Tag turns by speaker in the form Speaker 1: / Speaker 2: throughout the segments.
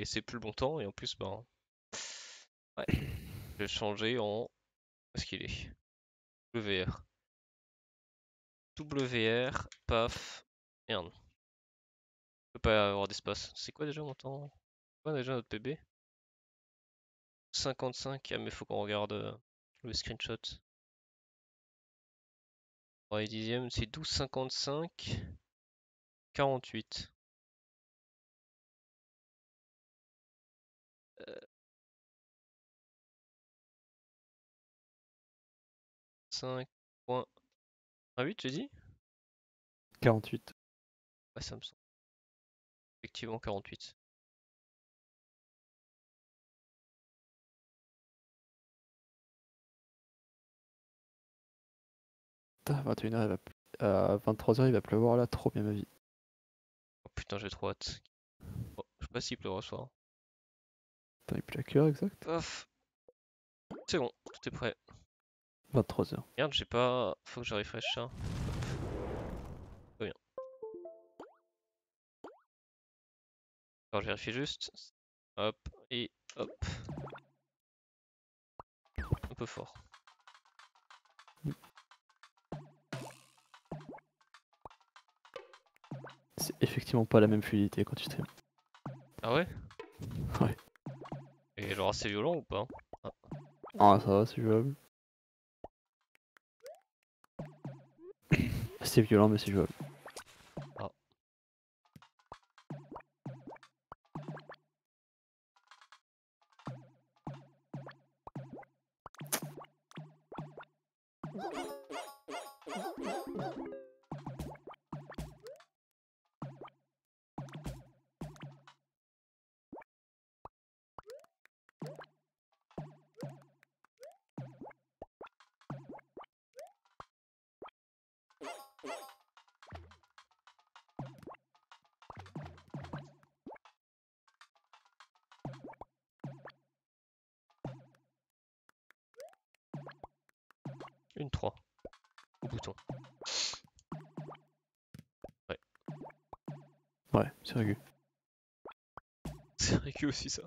Speaker 1: et c'est plus longtemps et en plus ben ouais. Je vais changer en où est-ce qu'il est? WR WR paf merde je peux pas avoir d'espace. C'est quoi déjà mon temps? Quoi déjà notre PB 55 ah mais faut qu'on regarde euh, le screenshot. Les dixièmes c'est 12,55 48 5.8 tu dis?
Speaker 2: 48.
Speaker 1: Ouais ça me semble. Effectivement 48.
Speaker 2: Putain, 21h, il va ple- à 23h, il va pleuvoir là, trop bien ma vie.
Speaker 1: Oh putain j'ai trop hâte. Oh, je sais pas s'il pleuvra ce soir.
Speaker 2: Il à exact?
Speaker 1: Paf C'est bon, tout est prêt.
Speaker 2: 23h.
Speaker 1: Merde j'ai pas... Faut que je refresh ça. Très bien. Alors je vérifie juste. Hop et hop. Un peu fort.
Speaker 2: C'est effectivement pas la même fluidité quand tu stream.
Speaker 1: Ah ouais?
Speaker 2: Ouais.
Speaker 1: Assez violent ou pas?
Speaker 2: Ah, ça va, c'est jouable. C'est violent, mais c'est jouable. C'est
Speaker 1: récu aussi ça.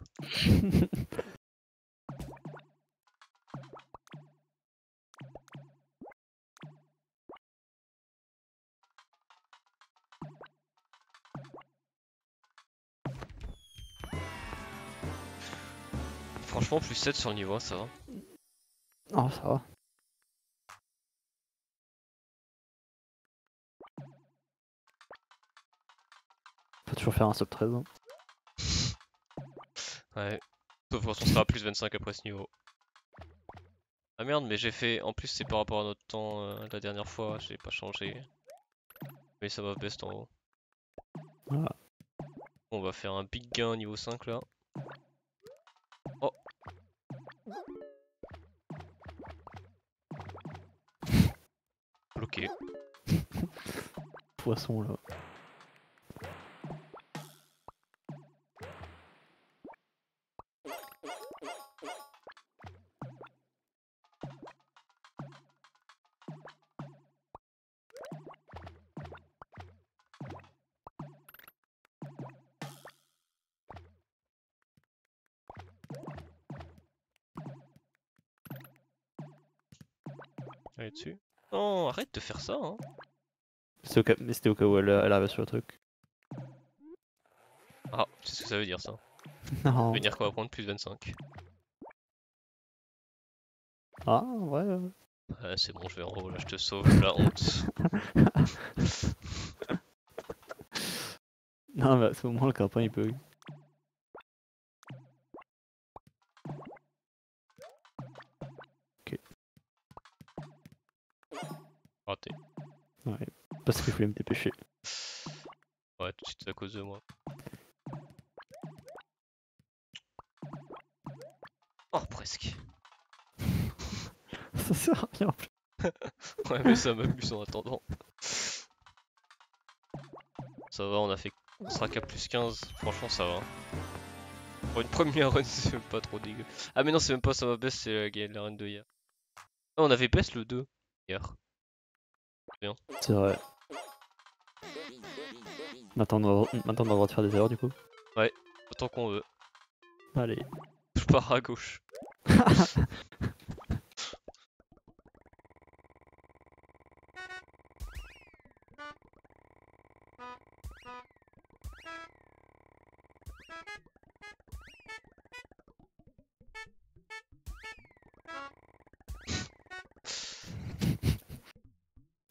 Speaker 1: Franchement, plus 7 sur le niveau, ça va.
Speaker 2: Ah, ça va. Toujours faire un sub 13. hein.
Speaker 1: Ouais. Sauf qu'on sera à plus 25 après ce niveau. Ah merde, mais j'ai fait. En plus, c'est par rapport à notre temps euh, la dernière fois, j'ai pas changé. Mais ça va best en haut.
Speaker 2: Voilà.
Speaker 1: On va faire un big gain niveau 5 là. Oh Bloqué.
Speaker 2: Poisson là.
Speaker 1: Dessus. Non, arrête de faire ça hein.
Speaker 2: Au cas- c'était au cas où elle, elle arrivait sur le truc.
Speaker 1: Ah, c'est ce que ça veut dire ça.
Speaker 2: Non.
Speaker 1: Venir quoi prendre plus 25.
Speaker 2: Ah, ouais. ouais.
Speaker 1: Ouais, c'est bon, je vais en haut là, je te sauve la honte.
Speaker 2: Non, mais à ce moment, le copain il bug. Parce qu'il voulait me dépêcher.
Speaker 1: Ouais, tout de suite à cause de moi. Oh, presque.
Speaker 2: Ça sert à rien en plus.
Speaker 1: Ouais, mais ça m'amuse en attendant. Ça va, on a fait. On sera qu'à plus 15. Franchement, ça va. Pour une première run, c'est même pas trop dégueu. Ah, mais non, c'est même pas ça va baisse, c'est la, run de hier. Ah, on avait baisse le 2 hier.
Speaker 2: C'est vrai. Maintenant on, a, maintenant on a le droit de faire des erreurs du coup.
Speaker 1: Autant qu'on veut.
Speaker 2: Allez.
Speaker 1: Je pars à gauche.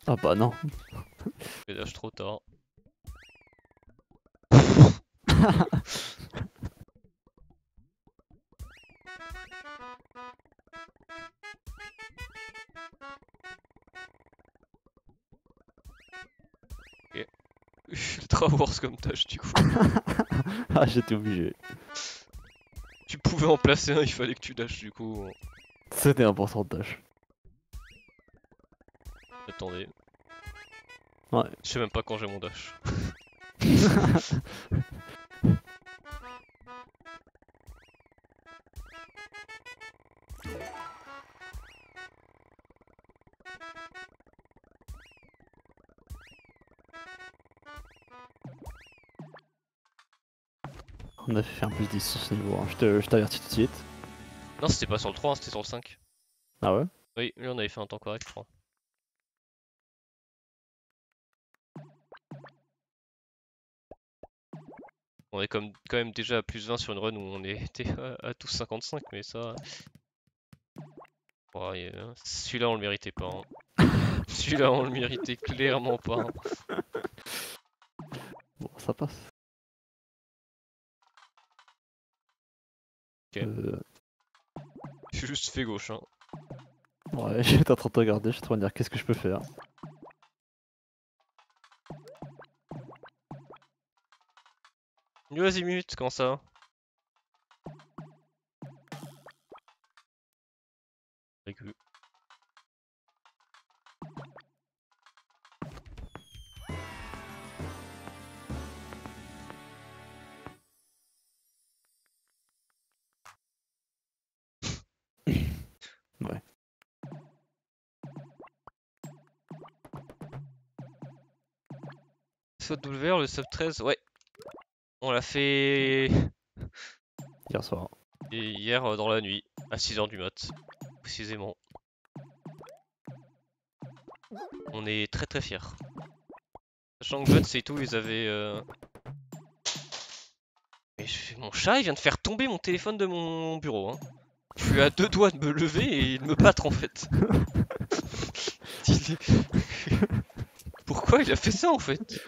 Speaker 2: Ah bah non.
Speaker 1: Je lâche trop tard. Ok. Ultra worse comme tâche du coup.
Speaker 2: ah j'étais obligé.
Speaker 1: Tu pouvais en placer un, il fallait que tu lâches du coup.
Speaker 2: C'était un pourcentage.
Speaker 1: Attendez.
Speaker 2: Ouais.
Speaker 1: Je sais même pas quand j'ai mon dash.
Speaker 2: On a fait un plus 10 sur ce niveau, hein. je te- je t'avertis tout de suite.
Speaker 1: Non, c'était pas sur le 3, hein, c'était sur le 5.
Speaker 2: Ah ouais?
Speaker 1: Oui, lui on avait fait un temps correct, je crois. On est comme, quand même déjà à plus 20 sur une run où on était à, à tous 55, mais ça. Ouais, euh, Celui-là on le méritait pas. hein. Celui-là on le méritait clairement pas. hein.
Speaker 2: Bon, ça passe.
Speaker 1: Ok.
Speaker 2: Euh,
Speaker 1: J'ai juste fait gauche. Hein.
Speaker 2: ouais, j'étais en train de te regarder, je suis en train de dire qu'est-ce que je peux faire?
Speaker 1: New Azimut, comment ça Le sub 13, ouais. On l'a fait
Speaker 2: Hier soir.
Speaker 1: Et hier euh, dans la nuit, à 6h du mat, précisément. On est très très fiers. Sachant que et tout, ils avaient... euh, je- mon chat, il vient de faire tomber mon téléphone de mon bureau. Hein. Je suis à deux doigts de me lever et de me battre en fait. Pourquoi il a fait ça en fait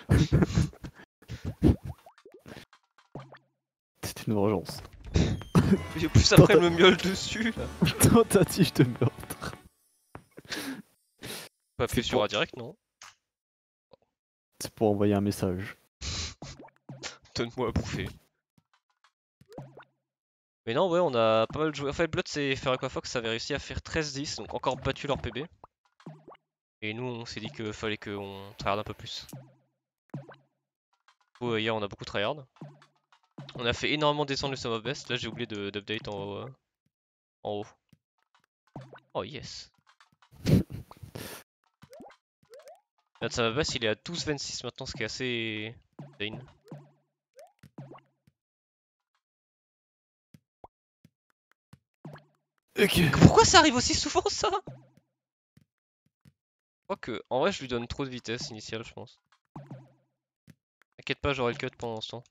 Speaker 2: C'est une vengeance.
Speaker 1: Et plus après, il me miaule dessus là.
Speaker 2: Tentative de meurtre.
Speaker 1: Pas fait
Speaker 2: C'est
Speaker 1: sur un direct, non
Speaker 2: C'est pour envoyer un message.
Speaker 1: Donne-moi à bouffer. Mais non, ouais, on a pas mal joué. En fait, Blood et Fox avaient réussi à faire 13-10, donc encore battu leur PB. Et nous, on s'est dit qu'il fallait qu'on tryhard un peu plus. Du coup, euh, hier, on a beaucoup tryhard. On a fait énormément descendre le sum of best. Là, j'ai oublié d'update en, haut, euh, en haut. Oh yes. Notre sum of best, il est à 12-26 maintenant, ce qui est assez.
Speaker 2: Ok.
Speaker 1: Pourquoi ça arrive aussi souvent ça? Je crois que en vrai je lui donne trop de vitesse initiale je pense. T'inquiète pas j'aurai le cut pendant ce temps.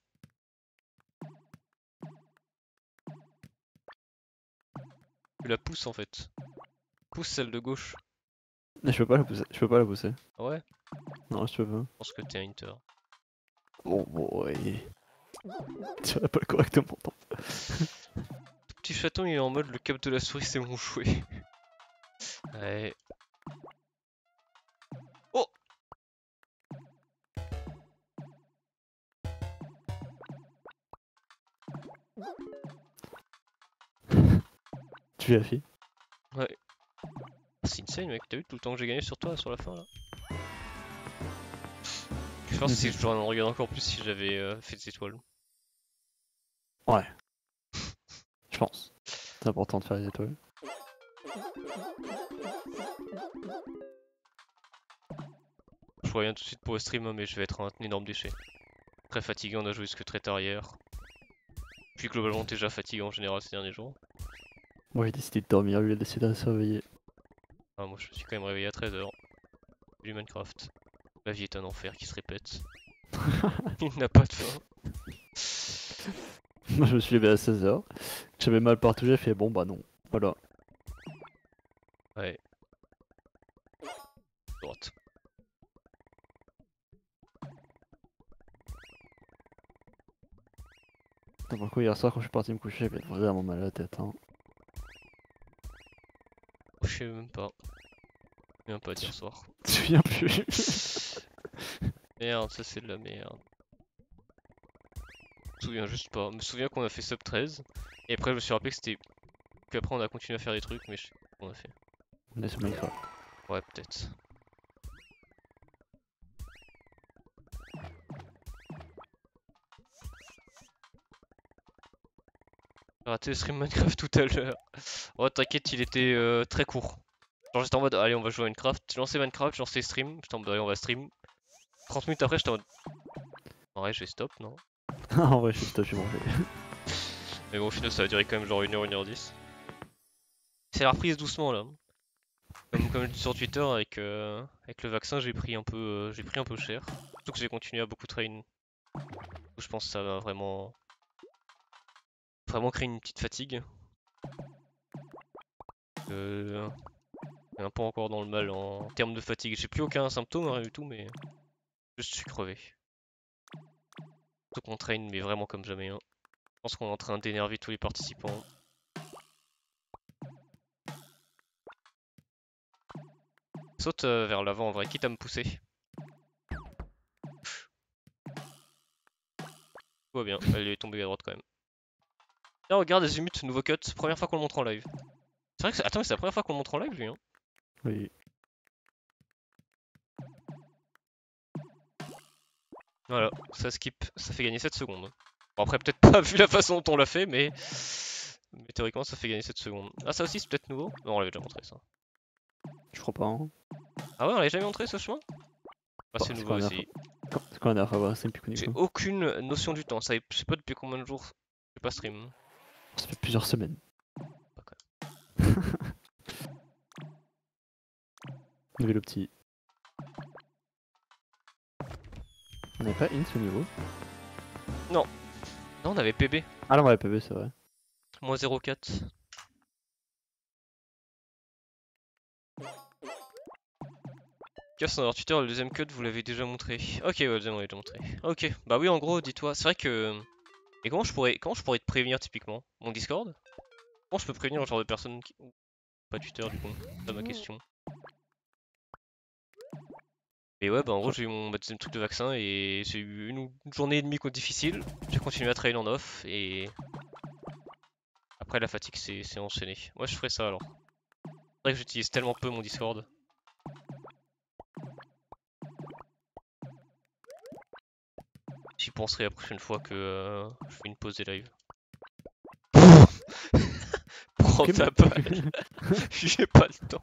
Speaker 1: Tu la pousses en fait. Pousse celle de gauche.
Speaker 2: Je peux pas la pousser. Je peux pas la pousser.
Speaker 1: Ouais
Speaker 2: Non, je peux pas.
Speaker 1: Je pense que t'es un.
Speaker 2: Bon, bon, ouais. Tu vas pas le correctement.
Speaker 1: Ton petit chaton il est en mode le cap de la souris c'est mon jouet. ouais.
Speaker 2: Tu l'as fait
Speaker 1: C'est insane mec, t'as vu tout le temps que j'ai gagné sur toi sur la fin là Je pense que j'aurais en regardé encore plus si j'avais euh, fait des étoiles.
Speaker 2: Je pense. C'est important de faire les étoiles.
Speaker 1: Je reviens tout de suite pour le stream, hein, mais je vais être un énorme déchet. Très fatigué, on a joué jusque très tard hier. Puis globalement t'es déjà fatigué en général ces derniers jours.
Speaker 2: Moi j'ai décidé de dormir, lui il a décidé de se réveiller.
Speaker 1: Ah, moi je me suis quand même réveillé à 13h. Du Minecraft. La vie est un enfer qui se répète. Il n'a pas de fin.
Speaker 2: Moi je me suis levé à 16h. J'avais mal partout, j'ai fait bon bah non. Voilà.
Speaker 1: Ouais. Droite.
Speaker 2: Contre, hier soir quand je suis parti me coucher, j'avais vraiment mal à la tête. Hein.
Speaker 1: Je sais même pas. Je me souviens pas d'hier soir.
Speaker 2: Je me souviens plus.
Speaker 1: Merde, ça c'est de la merde. Je me souviens juste pas. Je me souviens qu'on a fait sub 13. Et après je me suis rappelé que c'était. Qu'après on a continué à faire des trucs, mais je sais pas qu'on a fait.
Speaker 2: On est sur Minecraft.
Speaker 1: Ouais, peut-être. J'ai raté le stream Minecraft tout à l'heure. Oh, t'inquiète, il était euh, très court. Genre, j'étais en mode, allez, on va jouer à Minecraft. J'ai lancé Minecraft, j'ai lancé stream. J'étais en mode, allez, on va stream. 30 minutes après, j'étais en mode. En vrai, je vais stop, non?
Speaker 2: En vrai, je suis top, je suis mangé.
Speaker 1: Mais bon, au final, ça a duré quand même genre 1h, 1h10. C'est la reprise doucement là. Comme, comme sur Twitter, avec, euh, avec le vaccin, j'ai pris un peu euh, j'ai pris un peu cher. Surtout que j'ai continué à beaucoup train. Je pense que ça va vraiment vraiment créer une petite fatigue. Euh, un peu encore dans le mal en termes de fatigue. J'ai plus aucun symptôme, rien du tout, mais je suis crevé. Surtout qu'on train, mais vraiment comme jamais. hein. Je pense qu'on est en train d'énerver tous les participants. Saute euh, vers l'avant en vrai, quitte à me pousser. Tout va bien, elle est tombée à droite quand même. Tiens, regarde Azimut, nouveau cut, première fois qu'on le montre en live. C'est vrai que c'est... Attends, mais c'est la première fois qu'on le montre en live lui hein.
Speaker 2: Oui.
Speaker 1: Voilà, ça skip, ça fait gagner 7 secondes. Bon après peut-être pas vu la façon dont on l'a fait, mais... mais théoriquement ça fait gagner 7 secondes. Ah ça aussi c'est peut-être nouveau Non on l'avait déjà montré ça.
Speaker 2: Je crois pas. Hein.
Speaker 1: Ah ouais on l'avait jamais montré ce chemin? Ah
Speaker 2: Bon,
Speaker 1: c'est nouveau aussi.
Speaker 2: C'est quand la dernière fois c'est plus connu
Speaker 1: J'ai
Speaker 2: quoi.
Speaker 1: aucune notion du temps, ça je sais pas depuis combien de jours j'ai pas stream.
Speaker 2: Ça fait plusieurs semaines. Le petit. On avait pas in ce niveau
Speaker 1: Non on avait PB,
Speaker 2: Ah non, on avait PB, c'est vrai.
Speaker 1: moins 0,4. Casse dans leur Twitter, le deuxième cut, vous l'avez déjà montré. Ok, ouais, le deuxième, on l'a déjà montré. Ok, bah oui, en gros, dis-toi, c'est vrai que... Et comment je pourrais comment je pourrais te prévenir, typiquement? Mon Discord? Comment je peux prévenir le genre de personne qui... Pas Twitter, du coup, c'est ma question. Et ouais, bah en gros, j'ai eu mon bah, deuxième truc de vaccin et j'ai eu une, journée et demie difficile. J'ai continué à traîner en off et... Après, la fatigue s'est enchaînée. Moi, je ferais ça, alors. C'est vrai que j'utilise tellement peu mon Discord. J'y penserai la prochaine fois que euh, je fais une pause des lives. Prends ta balle, j'ai pas le temps.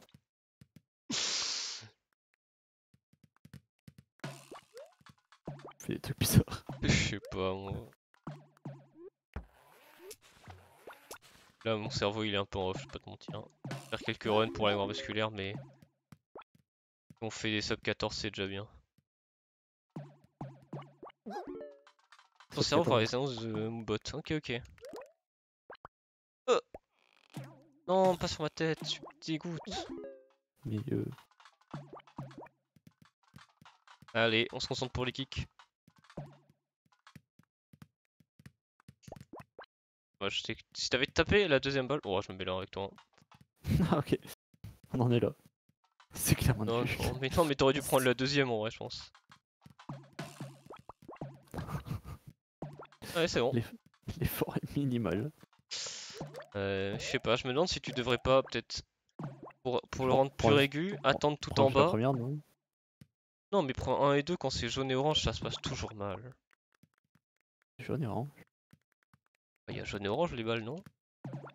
Speaker 2: fait des trucs bizarres.
Speaker 1: Je sais pas moi. Là mon cerveau il est un peu en off, je vais pas te mentir. Faire quelques runs pour la mémoire musculaire mais... On fait des sub 14 c'est déjà bien. Ton
Speaker 2: Sub
Speaker 1: cerveau pour
Speaker 2: 14.
Speaker 1: les annonces de Moobot, ok ok. Oh non, pas sur ma tête, tu me dégoûtes.
Speaker 2: Mais euh,
Speaker 1: Allez, on se concentre pour les kicks. Moi, je sais que si t'avais tapé la deuxième balle, oh je me mets là avec toi. hein.
Speaker 2: ah ok. On en est là. C'est clairement
Speaker 1: non, mais non, mais t'aurais dû prendre la deuxième en vrai, je pense. Ouais, c'est bon.
Speaker 2: L'effort est minimal.
Speaker 1: Euh, je sais pas, je me demande si tu devrais pas peut-être pour, pour le rendre plus aigu, attendre tout en bas.
Speaker 2: première, non?
Speaker 1: Non, mais prends 1 et 2 quand c'est jaune et orange, ça se passe toujours mal.
Speaker 2: Jaune et orange.
Speaker 1: Il y a jaune et orange les balles, non?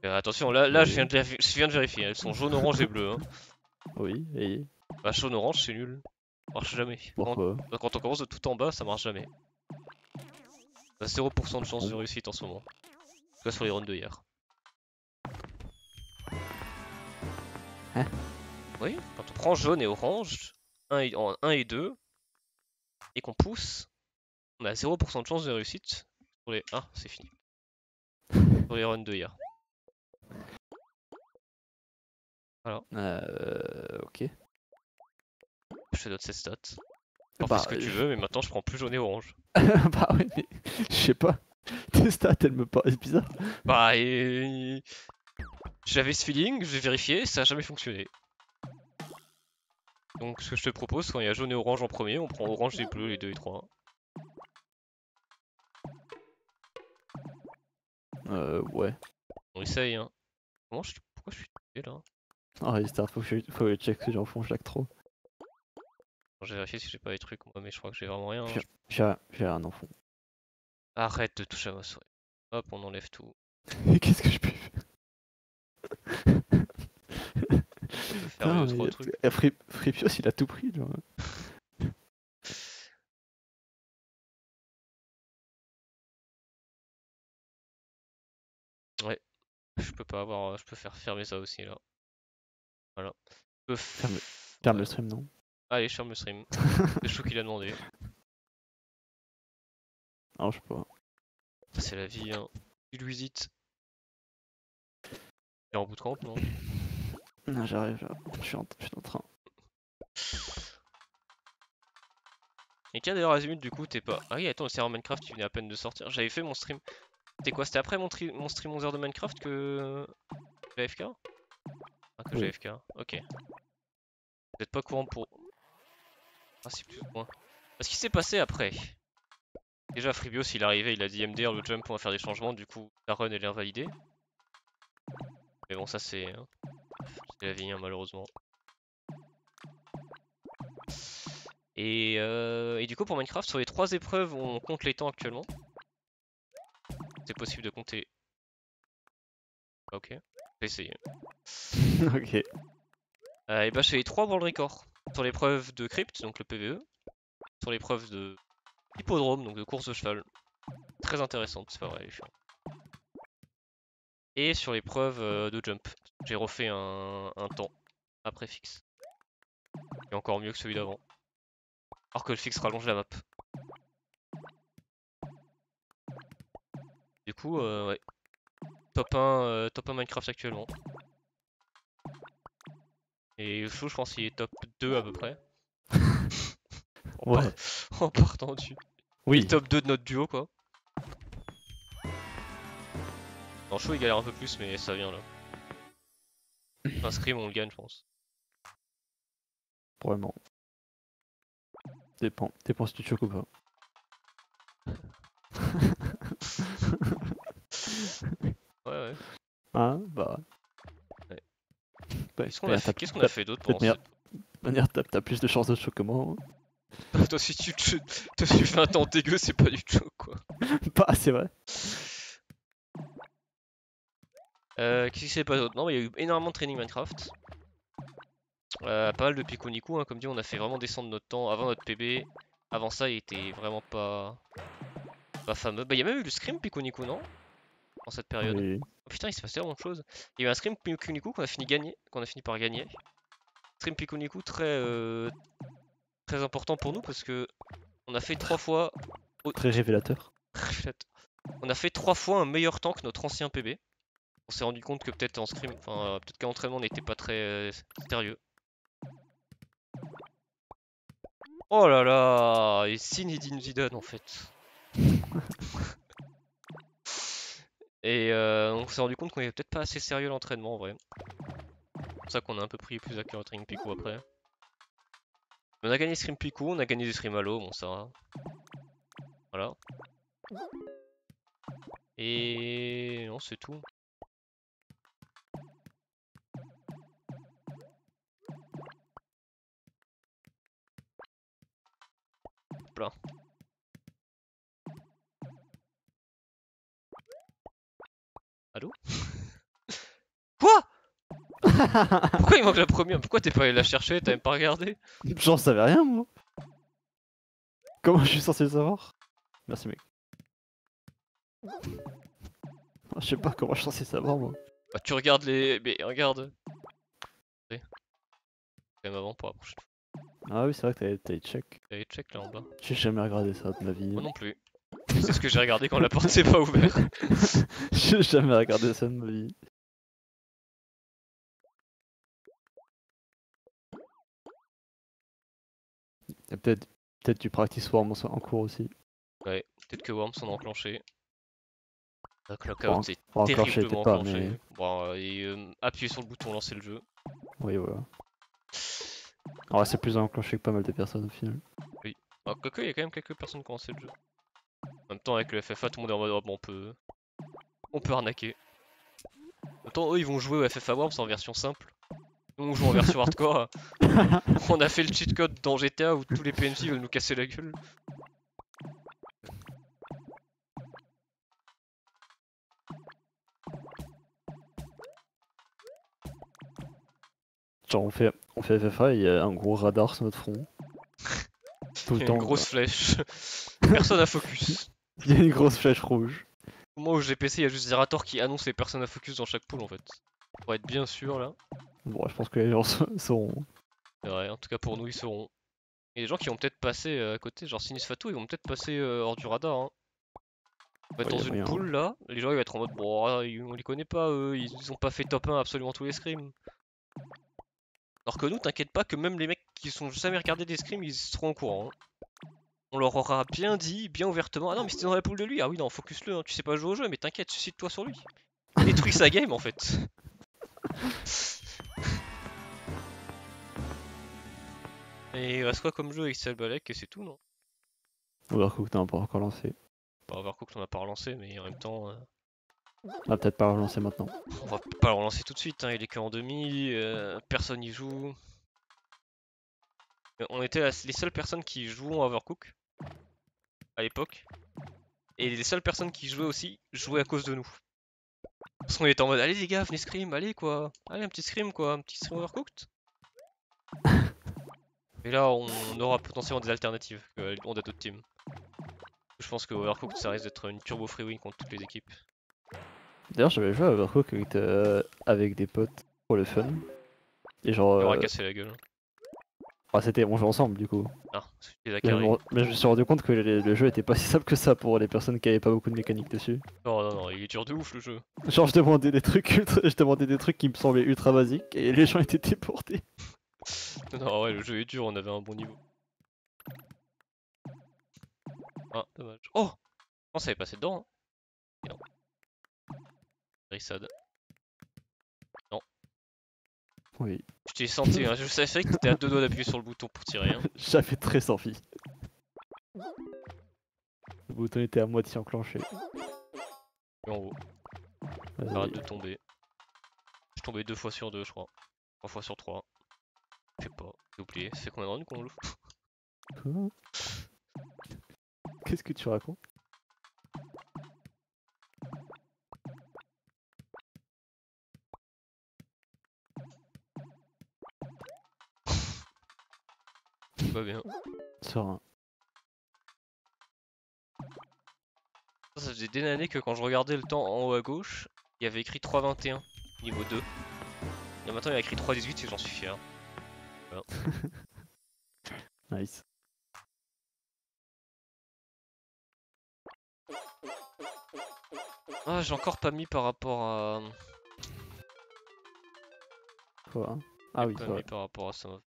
Speaker 1: Euh, Attention, là, là je, viens de vérifier, je viens de vérifier, elles sont jaune, orange et bleu. Hein.
Speaker 2: Oui, et
Speaker 1: Bah, jaune, orange, c'est nul. Ça marche jamais. Quand,
Speaker 2: pourquoi
Speaker 1: quand on commence de tout en bas, ça marche jamais. T'as 0% de chance de réussite en ce moment. cas sur les rounds de hier.
Speaker 2: Hein?
Speaker 1: Oui, quand on prend jaune et orange, 1 et, en 1 et 2, et qu'on pousse, on a 0% de chance de réussite sur les... Ah, c'est fini. Sur les runs de hier.
Speaker 2: Euh, ok.
Speaker 1: Je te donne cette stat.
Speaker 2: Bah,
Speaker 1: fais ce que tu veux, mais maintenant je prends plus jaune et orange.
Speaker 2: bah ouais, mais je sais pas. Tes stats, elles me paraissent bizarres.
Speaker 1: Bah, et... J'avais ce feeling, j'ai vérifié, ça a jamais fonctionné. Donc ce que je te propose, quand il y a jaune et orange en premier, on prend orange et bleu les 2 et 3.
Speaker 2: Euh, ouais.
Speaker 1: On essaye, hein. Comment je... Pourquoi je suis tombé là?
Speaker 2: Ah, restart, faut que je, faut que je check si j'en fond, je lag trop.
Speaker 1: J'ai vérifié si j'ai pas les trucs, moi, mais je crois que j'ai vraiment rien. hein.
Speaker 2: J'ai j'ai- j'ai un enfant.
Speaker 1: Arrête de toucher à ma souris. Hop, on enlève tout.
Speaker 2: Qu'est-ce que je peux faire? Mais-
Speaker 1: trucs.
Speaker 2: eh, Freepios, il a tout pris, genre.
Speaker 1: Je peux pas avoir. Je peux faire fermer ça aussi là. Voilà. Je peux
Speaker 2: Ferme-
Speaker 1: ouais.
Speaker 2: le stream, non?
Speaker 1: Allez, je ferme le stream. C'est Chou qui l'a demandé.
Speaker 2: Non, je sais pas.
Speaker 1: C'est la vie, hein. Du Louisite. T'es en bootcamp, non
Speaker 2: Non, j'arrive, là. Je suis en, je suis en train.
Speaker 1: Et tiens d'ailleurs Azimut du coup t'es pas. Ah oui attends le serveur Minecraft tu venais à peine de sortir. J'avais fait mon stream. C'était quoi C'était après mon, tri- mon stream 11h de Minecraft que l'AFK Ah que
Speaker 2: Oui.
Speaker 1: j'ai AFK. Ok. Vous êtes pas courant pour. Ah c'est plus ou moins. Parce qu'il s'est passé après. Déjà Freebios il est arrivé, il a dit MDR le jump on va faire des changements, du coup la run elle est invalidée. Mais bon ça c'est. hein, C'est la vie hein, malheureusement. Et, euh, et du coup pour Minecraft sur les trois épreuves on compte les temps actuellement. C'est possible de compter. Ok, essayer.
Speaker 2: ok.
Speaker 1: Euh, et bah j'ai les trois world records. Sur l'épreuve de crypt, donc le PVE. Sur l'épreuve de hippodrome, donc de course de cheval. Très intéressante, c'est pas vrai, elle est chiante. Et sur l'épreuve euh, de jump. J'ai refait un, temps après fixe. Et encore mieux que celui d'avant. Alors que le fixe rallonge la map. Du coup, euh, ouais. Top 1, euh, top 1 Minecraft actuellement. Et Chou, je pense qu'il est top 2 à peu près. en,
Speaker 2: Ouais.
Speaker 1: par- en partant du
Speaker 2: Oui.
Speaker 1: top 2 de notre duo quoi. Non, Chou il galère un peu plus, mais ça vient là. Un scrim, on le gagne, je pense.
Speaker 2: Vraiment. Dépend. Dépend si tu choques ou pas.
Speaker 1: Ouais, ouais.
Speaker 2: Hein? Bah. Bah,
Speaker 1: Qu'est-ce qu'on a fait,
Speaker 2: t'as-
Speaker 1: a fait d'autre pendant
Speaker 2: manière- t'as plus de chances de choc que moi. hein.
Speaker 1: cette- Toi, si tu, te- toi, si tu fais un temps dégueu, c'est pas du tout quoi.
Speaker 2: Bah, c'est vrai.
Speaker 1: Euh, Qu'est-ce qui s'est passé d'autre? Non, il y a eu énormément de training Minecraft. Euh, pas mal de Pico Nico, hein, comme dit, on a fait vraiment descendre notre temps avant notre PB. Avant ça, il était vraiment pas, pas fameux. Bah, il y a même eu le scrim Pico Nico, non? En cette période.
Speaker 2: Oui.
Speaker 1: Oh putain, il s'est passé tellement de choses. Il y a eu un scrim Pikuniku qu'on a fini gagner, qu'on a fini par gagner. Scrim Pikuniku très euh, très important pour nous parce que on a fait trois fois
Speaker 2: Très révélateur.
Speaker 1: on a fait trois fois un meilleur temps que notre ancien PB. On s'est rendu compte que peut-être en scrim, enfin euh, peut-être qu'en entraînement on n'était pas très euh, sérieux. Oh là là, et Zinedine Zidane en fait. Et euh, on s'est rendu compte qu'on était peut-être pas assez sérieux l'entraînement en vrai. C'est pour ça qu'on a un peu pris plus à cœur Pico après. On a gagné Scrim Pico, on a gagné des Scrim Halo, bon ça va. Voilà. Et non, c'est tout. Allô? Quoi? Pourquoi il manque la première? Pourquoi t'es pas allé la chercher? T'as même pas regardé?
Speaker 2: J'en savais rien, moi. Comment je suis censé le savoir? Merci, mec. Je sais pas comment je suis censé savoir moi.
Speaker 1: Bah, tu regardes les. Mais regarde. Quand même avant pour la prochaine fois.
Speaker 2: Ah oui, c'est vrai que t'avais- t'avais check.
Speaker 1: Allez, check là en bas.
Speaker 2: J'ai jamais regardé ça de ma vie.
Speaker 1: Moi non plus. C'est ce que j'ai regardé quand la porte s'est pas ouverte.
Speaker 2: J'ai jamais regardé ça de ma vie. Peut-être peut-être tu practices Worm en en cours aussi.
Speaker 1: Ouais, peut-être que Worms sont enclenchés. La
Speaker 2: Bon,
Speaker 1: Clockout c'est terriblement
Speaker 2: pas,
Speaker 1: enclenché.
Speaker 2: mais
Speaker 1: Bon, euh, et euh, appuyez sur le bouton lancer le jeu.
Speaker 2: oui, voilà. En vrai, c'est plus enclenché que pas mal de personnes au final.
Speaker 1: Ah, quoique, il y a quand même quelques personnes qui ont lancé le jeu. En même temps, avec le FFA, tout le monde est en mode oh, bon, on peut. On peut arnaquer. En même temps, eux ils vont jouer au FFA Worms en version simple. Nous on joue en version hardcore. on a fait le cheat code dans GTA où tous les PNJ veulent nous casser la gueule.
Speaker 2: Genre, on fait, on fait FFA et il y a un gros radar sur notre front. Tout le temps.
Speaker 1: une grosse flèche. Personne à focus.
Speaker 2: Il y a une grosse flèche rouge.
Speaker 1: Moi au GPC, il y a juste Zerator qui annonce les personnes à focus dans chaque pool en fait. Pour être bien sûr là.
Speaker 2: Bon, je pense que les gens.
Speaker 1: C'est vrai, en tout cas pour nous ils seront. Et les gens qui vont peut-être passer euh, à côté, genre Sinus Fatou, ils vont peut-être passer euh, hors du radar. Hein. On va être
Speaker 2: Ouais,
Speaker 1: dans une poule là, les gens ils vont être en mode bon, ah, on les connaît pas eux, ils, ont pas fait top 1 absolument tous les scrims. Alors que nous, t'inquiète pas que même les mecs qui sont jamais regardé des scrims, ils seront au courant. hein. On leur aura bien dit, bien ouvertement, ah non mais c'était dans la poule de lui, ah oui non, focus-le, hein, tu sais pas jouer au jeu, mais t'inquiète, suscite-toi sur lui. Détruis sa game en fait. Et il reste quoi comme jeu avec Balek et c'est tout, non?
Speaker 2: Overcooked n'a pas encore lancé.
Speaker 1: Bah, Overcooked on a pas relancé, mais en même temps, euh,
Speaker 2: On va peut-être pas relancer maintenant.
Speaker 1: on va pas le relancer tout de suite, hein, il est que en demi, euh, personne y joue. Euh, On était les seules personnes qui jouaient à Overcook à l'époque. Et les seules personnes qui jouaient aussi jouaient à cause de nous. Parce qu'on était en mode allez les gars, venez scrim, allez quoi, allez un petit scrim quoi, un petit scrim Overcooked. Et là on aura potentiellement des alternatives, euh, on a d'autres teams. Je pense que Overcooked ça risque d'être une turbo free win contre toutes les équipes.
Speaker 2: D'ailleurs, j'avais joué à Overcooked avec, euh, avec des potes pour le fun. Et genre.
Speaker 1: On aura
Speaker 2: euh,
Speaker 1: cassé la gueule.
Speaker 2: C'était on jouait ensemble du coup.
Speaker 1: Ah, la
Speaker 2: Mais, mais je me suis rendu compte que le, le jeu était pas si simple que ça pour les personnes qui avaient pas beaucoup de mécanique dessus.
Speaker 1: Non, non, non, il est dur de ouf le jeu.
Speaker 2: Genre, je demandais des trucs, ultra- je demandais des trucs qui me semblaient ultra basiques et les gens étaient déportés.
Speaker 1: Non, ouais, le jeu est dur, on avait un bon niveau. Ah, dommage. Oh On savait passer dedans, hein. Et non. Rissade.
Speaker 2: Oui,
Speaker 1: Je t'ai senti, hein. je savais que t'étais à deux doigts d'appuyer sur le bouton pour tirer. Hein.
Speaker 2: j'avais très envie. Le bouton était à moitié enclenché.
Speaker 1: Et en haut, arrête de tomber. Je suis tombé deux fois sur deux, je crois. Trois fois sur trois. Je sais pas, j'ai oublié. C'est combien de rounds qu'on joue
Speaker 2: Quoi Qu'est-ce que tu racontes?
Speaker 1: Va bien.
Speaker 2: Serein.
Speaker 1: Ça, faisait des années que quand je regardais le temps en haut à gauche, il y avait écrit 3.21, niveau 2. Et maintenant il y a écrit 3.18 et j'en suis fier.
Speaker 2: Nice.
Speaker 1: Ah, j'ai encore pas mis par rapport à.
Speaker 2: Quoi hein Ah oui,
Speaker 1: pas mis par rapport à ça.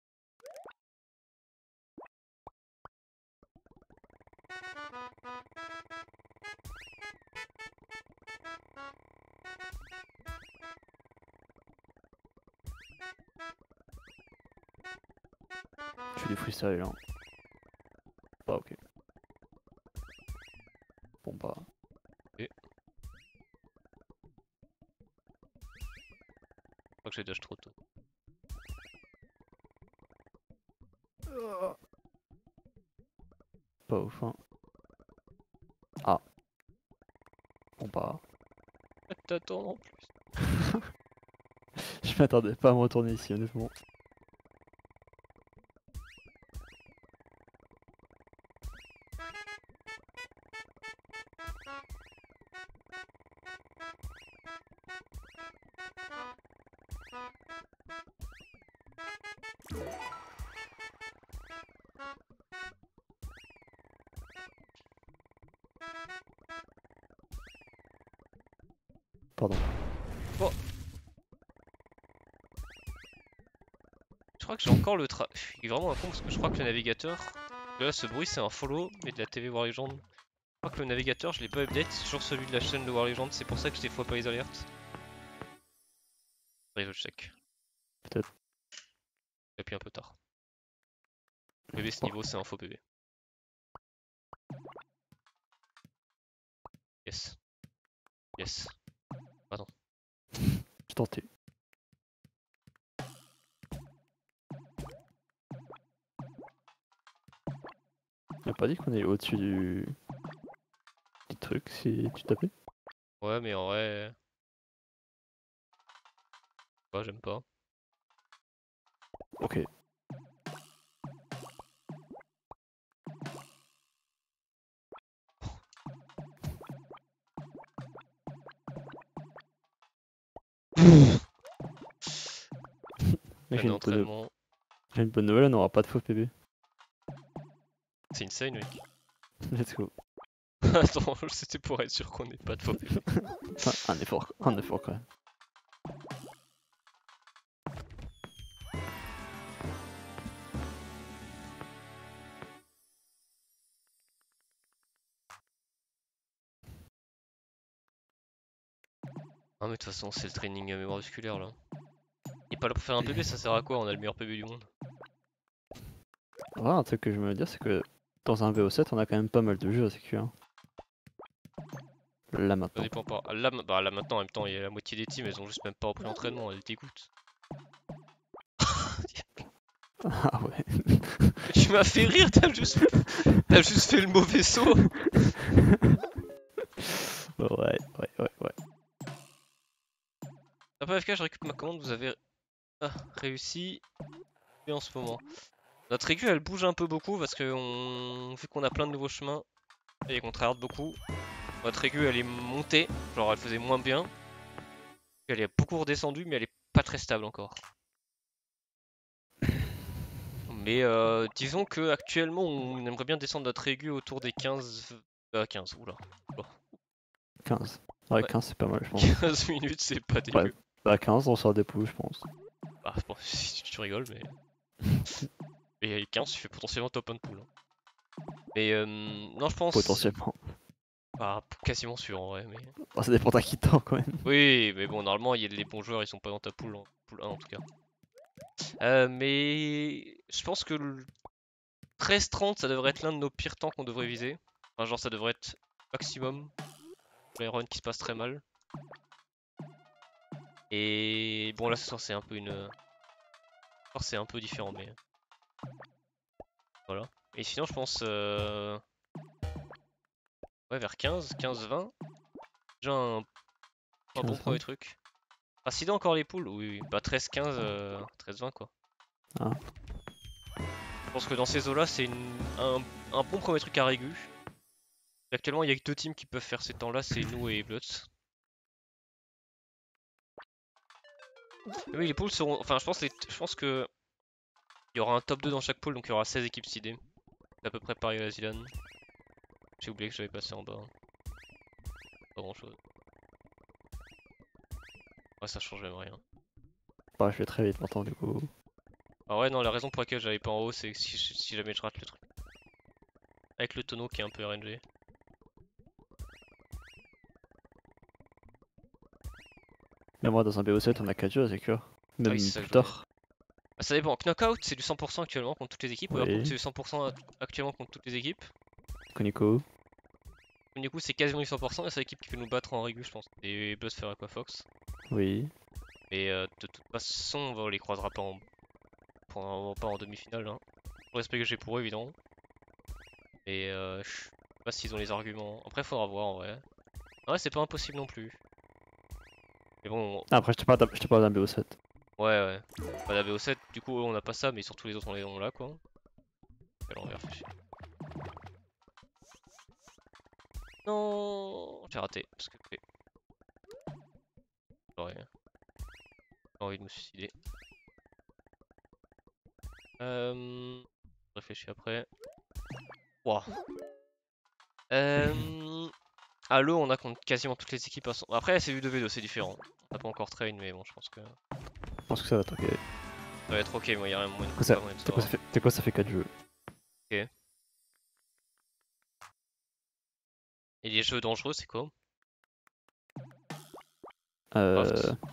Speaker 2: Tu fais des freestyles là. Ah ok. Bon bah.
Speaker 1: Je crois que j'ai dash trop tôt.
Speaker 2: Pas ouf hein. Ah. Bon bah.
Speaker 1: T'attends en plus.
Speaker 2: Je m'attendais pas à me retourner ici honnêtement.
Speaker 1: Encore le tra... Je suis vraiment un con parce que je crois que le navigateur... Là, ce bruit, c'est un follow, mais de la TV War Legend. Je crois que le navigateur, je l'ai pas update, c'est toujours celui de la chaîne de War Legend, c'est pour ça que je des fois pas les alertes. Allez, je check.
Speaker 2: Peut-être.
Speaker 1: Et puis un peu tard. PB ce niveau, c'est un faux PB.
Speaker 2: Qu'on est au-dessus du... du truc si tu tapais
Speaker 1: Ouais, mais en vrai... Ouais, j'aime pas.
Speaker 2: Ok. J'ai une, bonne... une bonne nouvelle, on n'aura pas de faux PB.
Speaker 1: C'est insane, mec.
Speaker 2: Let's go.
Speaker 1: Attends, c'était pour être sûr qu'on n'ait pas de faux.
Speaker 2: Un, un effort, un effort quand même.
Speaker 1: Ah mais de toute façon c'est le training euh, mémoire musculaire là. Il est pas là pour faire un PB, ça sert à quoi? On a le meilleur PB du monde.
Speaker 2: Ouais, un truc que je me veux dire, c'est que dans un VO7, on a quand même pas mal de jeux à sécu. Hein. Là
Speaker 1: Ça
Speaker 2: maintenant.
Speaker 1: dépend pas. Là, bah, là maintenant en même temps il y a la moitié des teams, elles ont juste même pas repris l'entraînement, elles dégoûtent.
Speaker 2: Ah ouais.
Speaker 1: tu m'as fait rire, t'as juste... t'as juste fait le mauvais saut.
Speaker 2: ouais, ouais, ouais, ouais.
Speaker 1: Après FK je récupère ma commande, vous avez ah, réussi et en ce moment. Notre aiguille elle bouge un peu beaucoup parce que on... vu qu'on a plein de nouveaux chemins et qu'on tryhard beaucoup, notre aiguille elle est montée, genre elle faisait moins bien. Elle est beaucoup redescendue mais elle est pas très stable encore. Mais euh, disons que actuellement on aimerait bien descendre notre aiguille autour des 15... Euh, 15, oula.
Speaker 2: 15. Ouais,
Speaker 1: Ouais.
Speaker 2: 15 c'est pas mal, je pense.
Speaker 1: 15 minutes c'est pas dégueu.
Speaker 2: Ouais. Bah 15, on sort des poules, je pense.
Speaker 1: Bah, bon, si tu rigoles, mais. Et 15, tu fais potentiellement top 1 de pool. hein. Mais euh, non, je pense.
Speaker 2: Potentiellement.
Speaker 1: Bah, quasiment sûr en vrai. Mais...
Speaker 2: Bon, ça dépend à qui temps quand même.
Speaker 1: Oui, mais bon, normalement, il y a les bons joueurs, ils sont pas dans ta pool, en pool 1 en tout cas. Euh, mais je pense que le 13-30, ça devrait être l'un de nos pires temps qu'on devrait viser. Enfin, genre, ça devrait être maximum pour les runs qui se passent très mal. Et bon, là, ce soir, c'est un peu une. Soir, c'est un peu différent, mais. Voilà. Et sinon, je pense. euh, Ouais, vers 15, 15-20. Déjà un, un bon
Speaker 2: 15-20.
Speaker 1: premier truc. Ah, si encore les poules Oui, oui. Bah 13-15, euh, 13-20 quoi.
Speaker 2: Ah.
Speaker 1: Je pense que dans ces eaux-là, c'est une- un, un bon premier truc à Régu. Actuellement, il y a que deux teams qui peuvent faire ces temps-là, c'est nous et Bloods. Mais oui, les poules seront. Enfin, je pense, les... je pense que. Il y aura un top 2 dans chaque pool, donc il y aura 16 équipes seedées. C'est à peu près pareil à la Zilan. J'ai oublié que j'avais passé en bas. Pas grand chose. Ouais, ça change même rien.
Speaker 2: Bah, je vais très vite maintenant du coup.
Speaker 1: Ah ouais, non, la raison pour laquelle j'allais pas en haut, c'est que si, si jamais je rate le truc. Avec le tonneau qui est un peu RNG.
Speaker 2: Mais moi, dans un BO7, on a 4 jeux à sécu. Même
Speaker 1: oui, que
Speaker 2: plus tard.
Speaker 1: Ça dépend. Knockout, c'est du 100% actuellement contre toutes les équipes.
Speaker 2: Oui.
Speaker 1: c'est du 100% act- actuellement contre toutes les équipes.
Speaker 2: Koniko.
Speaker 1: Coup, c'est quasiment du 100% et c'est l'équipe qui peut nous battre en régu, je pense. Et Buzz faire Aquafox.
Speaker 2: Oui.
Speaker 1: Et euh, de toute façon, on va- les croisera pas en, pas en demi-finale. Hein. Respect que j'ai pour eux, évidemment. Et euh, je sais pas s'ils ont les arguments. Après, faudra voir en vrai. En vrai, c'est pas impossible non plus. Mais bon,
Speaker 2: Après, je te parle d'un BO7.
Speaker 1: Ouais, ouais. Bah, la BO7, du coup, on n'a pas ça, mais surtout les autres, on les ont là, quoi. À l'envers, fais chier. Non, j'ai raté. Parce que j'ai j'aurais envie de me suicider. Euh... Réfléchis après. Wow. Euh... À l'eau, on a contre quasiment toutes les équipes. à son- Après, c'est du 2v2, c'est différent. On n'a pas encore train, mais bon, je pense que
Speaker 2: pense que ça va être ok.
Speaker 1: ça va être ok. Moi, il y a rien moyen
Speaker 2: ça-
Speaker 1: de
Speaker 2: T'as quoi, ça fait... t'as quoi, ça fait 4 jeux
Speaker 1: Et les jeux dangereux, c'est quoi
Speaker 2: euh...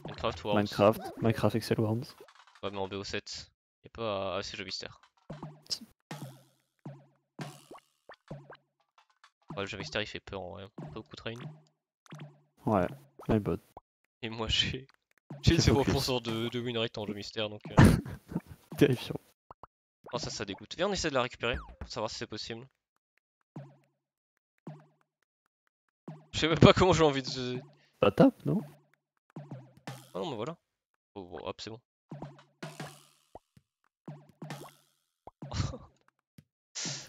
Speaker 1: Minecraft Worlds.
Speaker 2: Minecraft, Minecraft Excel Worlds.
Speaker 1: Ouais, mais en BO7. Y'a pas. Ah, c'est jeu mystère. Ouais, le jeu mystère il fait peur en vrai. Pas beaucoup de train.
Speaker 2: Ouais, my bad.
Speaker 1: Et moi j'ai. J'ai
Speaker 2: J'ai focus.
Speaker 1: 0% de, de win rate en jeu mystère donc. euh,
Speaker 2: Terrifiant.
Speaker 1: Oh, ça, ça dégoûte. Viens, on essaie de la récupérer pour savoir si c'est possible. Je sais même pas comment j'ai envie de.
Speaker 2: Bah tape, non?
Speaker 1: Ah non, mais voilà. Oh, hop, c'est bon.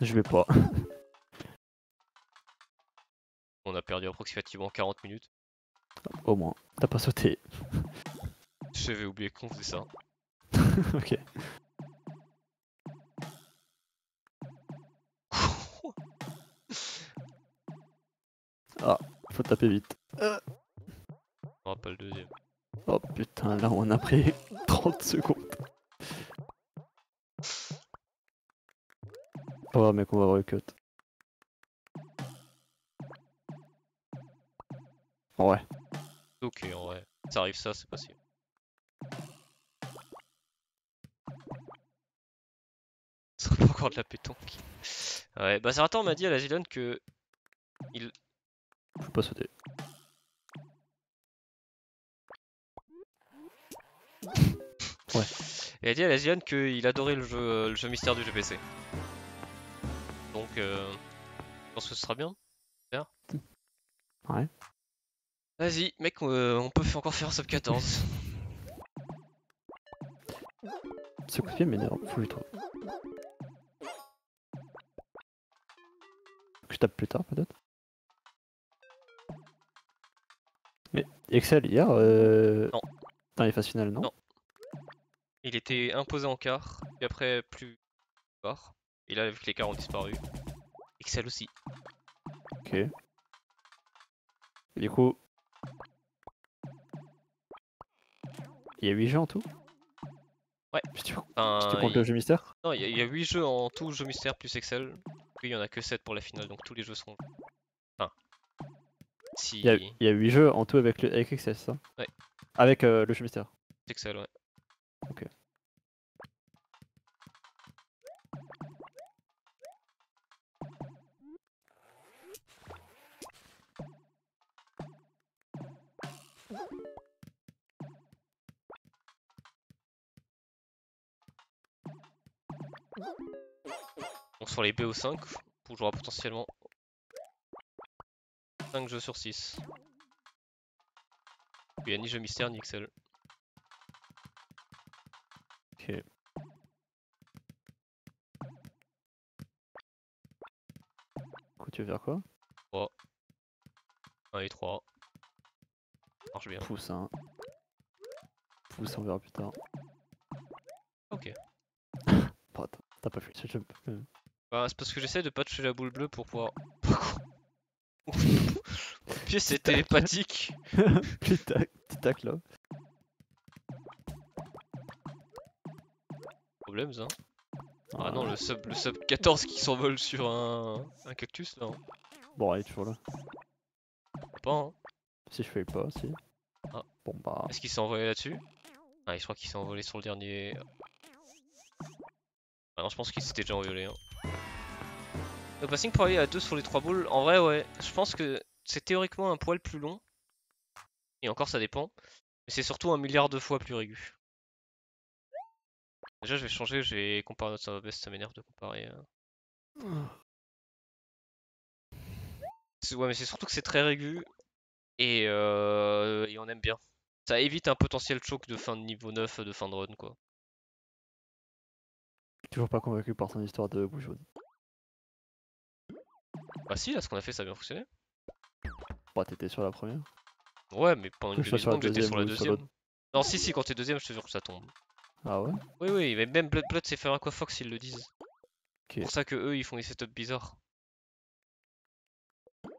Speaker 2: Je vais pas.
Speaker 1: On a perdu approximativement 40 minutes.
Speaker 2: Au moins. T'as pas sauté.
Speaker 1: J'avais oublié qu'on faisait ça.
Speaker 2: ok. Ah, faut taper vite.
Speaker 1: On pas le deuxième.
Speaker 2: Oh putain, là on a pris 30 secondes. Oh mec, on va avoir le cut. Ouais.
Speaker 1: Ok, en vrai. Ça arrive ça, c'est possible. Ça sera pas encore de la pétanque. Ouais, bah Zerator m'a dit à la Zilane que.
Speaker 2: Je peux pas sauter.
Speaker 1: Il a dit à la Zilane qu'il adorait le jeu, euh, le jeu mystère du GPC. Donc, euh, je pense que ce sera bien.
Speaker 2: Ouais.
Speaker 1: Vas-y, mec, euh, on peut encore faire un sub 14.
Speaker 2: Ce coup de pied m'énerve, faut que je trouve. Je tape plus tard peut-être Mais Excel hier, euh...
Speaker 1: Non.
Speaker 2: dans les phases finales, non,
Speaker 1: Non. Il était imposé en quart, puis après plus fort. Et là, vu que les quarts ont disparu. Excel aussi.
Speaker 2: Ok. Et du coup... Il y a 8 jeux en tout?
Speaker 1: Ouais.
Speaker 2: Si tu, si
Speaker 1: Enfin,
Speaker 2: tu comptes
Speaker 1: il-
Speaker 2: le jeu mystère?
Speaker 1: Non, il y, a- il y a 8 jeux en tout, jeu mystère plus Excel. Puis il y en a que 7 pour la finale, donc tous les jeux seront. Enfin. Si.
Speaker 2: il y, a, il y a 8 jeux en tout avec, le, avec Excel, ça?
Speaker 1: Ouais.
Speaker 2: Avec euh, le jeu mystère.
Speaker 1: Excel, ouais.
Speaker 2: Ok.
Speaker 1: Donc sur les BO5, on jouera potentiellement 5 jeux sur 6. Il n'y a ni jeu mystère ni Excel.
Speaker 2: Ok. Du coup, tu veux faire quoi?
Speaker 1: 1 et 3. Marche bien.
Speaker 2: Pouce, hein. Pouce, on verra plus tard.
Speaker 1: Ok.
Speaker 2: t'as pas fait le jump.
Speaker 1: Bah, c'est parce que j'essaie de patcher la boule bleue pour pouvoir. Pied, c'est télépathique.
Speaker 2: Petit tac, là.
Speaker 1: Problème, ça. Ah non, le sub, le sub 14 qui s'envole sur un, un cactus là. hein.
Speaker 2: Bon, allez, toujours là.
Speaker 1: Pas, hein.
Speaker 2: Si je fais pas, si.
Speaker 1: Ah.
Speaker 2: Bon bah.
Speaker 1: Est-ce qu'il s'est envolé là-dessus? Ah, je crois qu'il s'est envolé sur le dernier. Ah non, je pense qu'il s'était déjà envolé. Hein. Le passing pour aller à 2 sur les 3 boules, en vrai, ouais, je pense que c'est théoriquement un poil plus long. Et encore, ça dépend. Mais c'est surtout un milliard de fois plus régu. Déjà, je vais changer, je vais comparer notre best, ça m'énerve de comparer. C'est- Ouais, mais c'est surtout que c'est très régu. Et, euh, et on aime bien. Ça évite un potentiel choc de fin de niveau 9, de fin de run, quoi.
Speaker 2: Toujours pas convaincu par son histoire de bouche jaune.
Speaker 1: Bah si, là, ce qu'on a fait, ça a bien fonctionné.
Speaker 2: Bah, t'étais sur la première.
Speaker 1: Ouais, mais pendant une demi-seconde, j'étais sur la
Speaker 2: deuxième sur.
Speaker 1: Non, si, si, quand t'es deuxième, je te jure que ça tombe.
Speaker 2: Ah ouais?
Speaker 1: Oui, oui, mais même Blood Blood c'est faire Aquafox, ils le disent.
Speaker 2: Ok.
Speaker 1: C'est pour ça que eux, ils font des setups bizarres. Je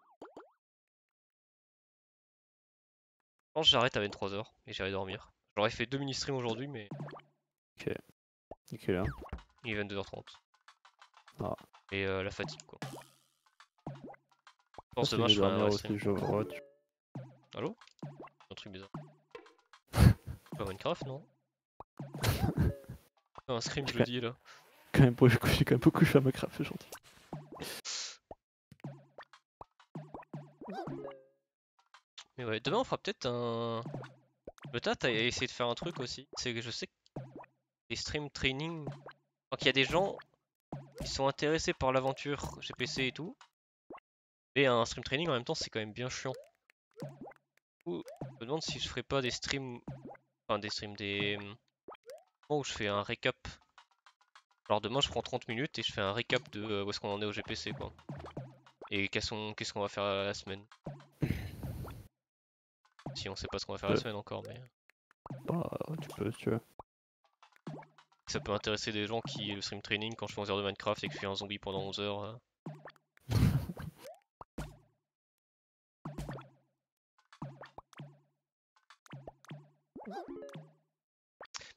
Speaker 1: pense que j'arrête à 23h et j'irai dormir. J'aurais fait deux mini-streams aujourd'hui, mais
Speaker 2: Et quelle heure
Speaker 1: il est 22h30.
Speaker 2: Ah.
Speaker 1: Et euh, la fatigue, quoi. Je pense
Speaker 2: c'est
Speaker 1: demain,
Speaker 2: de
Speaker 1: je ferai un stream. Allô? Un truc bizarre. Pas Minecraft, non? Un scream, je le dis là.
Speaker 2: Quand même, j'ai quand même beaucoup joué à Minecraft aujourd'hui.
Speaker 1: Mais ouais, demain on fera peut-être un. Le tas, t'as essayé de faire un truc aussi. C'est que je sais que les stream training. Enfin, qu'il y a des gens qui sont intéressés par l'aventure GPC et tout. Et un stream training en même temps, c'est quand même bien chiant. Du coup, je me demande si je ferais pas des streams. Enfin, des streams, des. Où je fais un récap. Alors demain, je prends 30 minutes et je fais un récap de euh, où est-ce qu'on en est au GPC quoi. Et qu'est-ce qu'on va faire la semaine. Si on sait pas ce qu'on va faire la semaine encore, mais
Speaker 2: Bah, tu peux, si tu veux.
Speaker 1: Ça peut intéresser des gens qui le stream training quand je fais 11 heures de Minecraft et que je suis un zombie pendant 11 heures.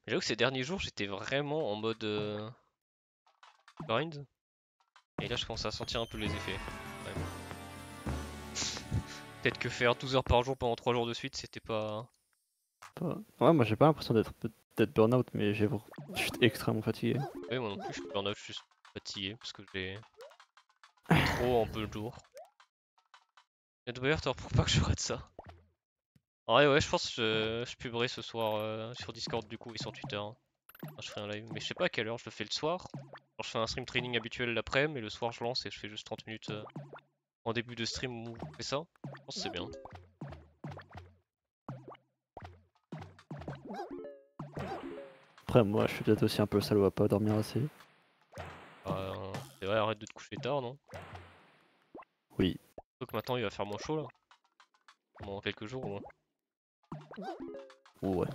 Speaker 1: Mais j'avoue que ces derniers jours j'étais vraiment en mode euh, grind. Et là je commence à sentir un peu les effets. Peut-être que faire 12 heures par jour pendant 3 jours de suite c'était. Pas-
Speaker 2: Ouais, moi j'ai pas l'impression d'être d'être burn-out, mais je suis extrêmement fatigué.
Speaker 1: Oui, moi non plus, je suis burn-out, je suis fatigué parce que j'ai trop un peu le jour. Et d'ailleurs, t'as pour pas que je rate ça. En vrai, ouais, je pense que je, je publierai ce soir euh, sur Discord du coup et sur Twitter. hein. Enfin, je ferai un live, mais je sais pas à quelle heure je le fais le soir. Je fais un stream training habituel l'après, mais le soir je lance et je fais juste 30 minutes euh, en début de stream où je fais ça. Je pense que c'est bien.
Speaker 2: Après, moi je suis peut-être aussi un peu salaud à pas dormir assez.
Speaker 1: Euh, c'est vrai, arrête de te coucher tard, non?
Speaker 2: Oui.
Speaker 1: Donc maintenant il va faire moins chaud là. Pendant quelques jours au moins.
Speaker 2: Ouais.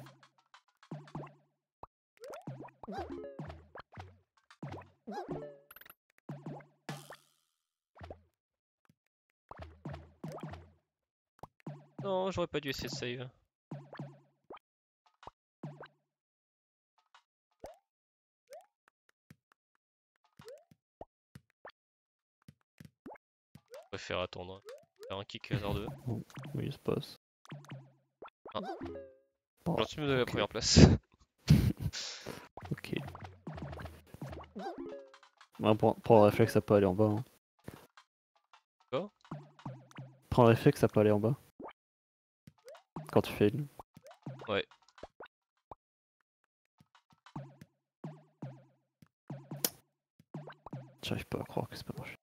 Speaker 1: Non, j'aurais pas dû essayer de save. Préfère attendre. Faire un kick hasard 2.
Speaker 2: Oui, il se passe.
Speaker 1: Ah.
Speaker 2: Bon,
Speaker 1: Gentil me donner la première place.
Speaker 2: Ok. Pour, pour le réflexe, ça peut aller en bas. Hein.
Speaker 1: Quoi?
Speaker 2: Prends le réflexe, ça peut aller en bas. Quand tu fais une.
Speaker 1: Ouais.
Speaker 2: J'arrive pas à croire que c'est pas marché.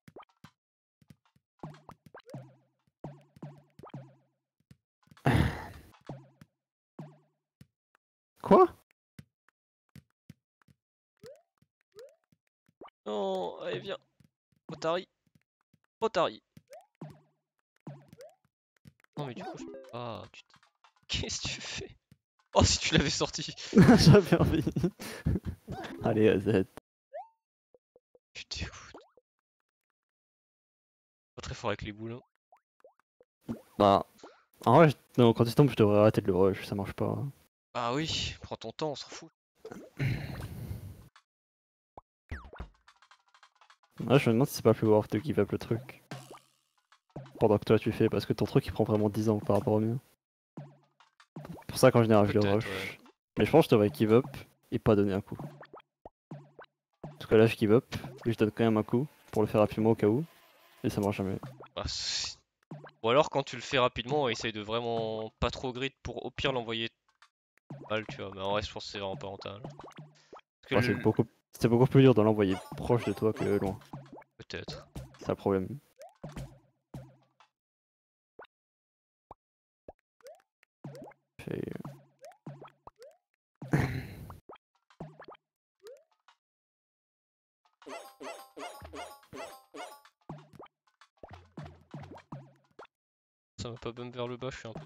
Speaker 1: Otari. Non mais du coup je pas. Tu... Qu'est-ce que tu fais? Oh si tu l'avais sorti
Speaker 2: J'avais envie. Allez, AZ.
Speaker 1: Tu te dégoûtes. Pas très fort avec les boules. hein.
Speaker 2: Bah. En vrai, je- non, quand il tombe, je devrais arrêter de le rush, ça marche pas.
Speaker 1: Ah oui, prends ton temps, on s'en fout.
Speaker 2: Ouais, je me demande si c'est pas plus worth de give up le truc. Pendant que toi tu fais, parce que ton truc il prend vraiment 10 ans par rapport au mien. Pour ça qu'en général je le rush.
Speaker 1: ouais.
Speaker 2: Mais je pense que je devrais give up et pas donner un coup. Parce que là je give up, et je donne quand même un coup pour le faire rapidement au cas où. Et ça marche jamais.
Speaker 1: Bah, Ou alors quand tu le fais rapidement, essaye de vraiment pas trop grid pour au pire l'envoyer mal, tu vois. Mais en vrai, je pense que c'est vraiment pas rentable. Parce que
Speaker 2: Ouais, c'est
Speaker 1: le-
Speaker 2: beaucoup, c'est beaucoup plus dur de l'envoyer proche de toi que loin.
Speaker 1: Peut-être.
Speaker 2: C'est le problème.
Speaker 1: Ça va pas bump vers le bas, je suis un peu.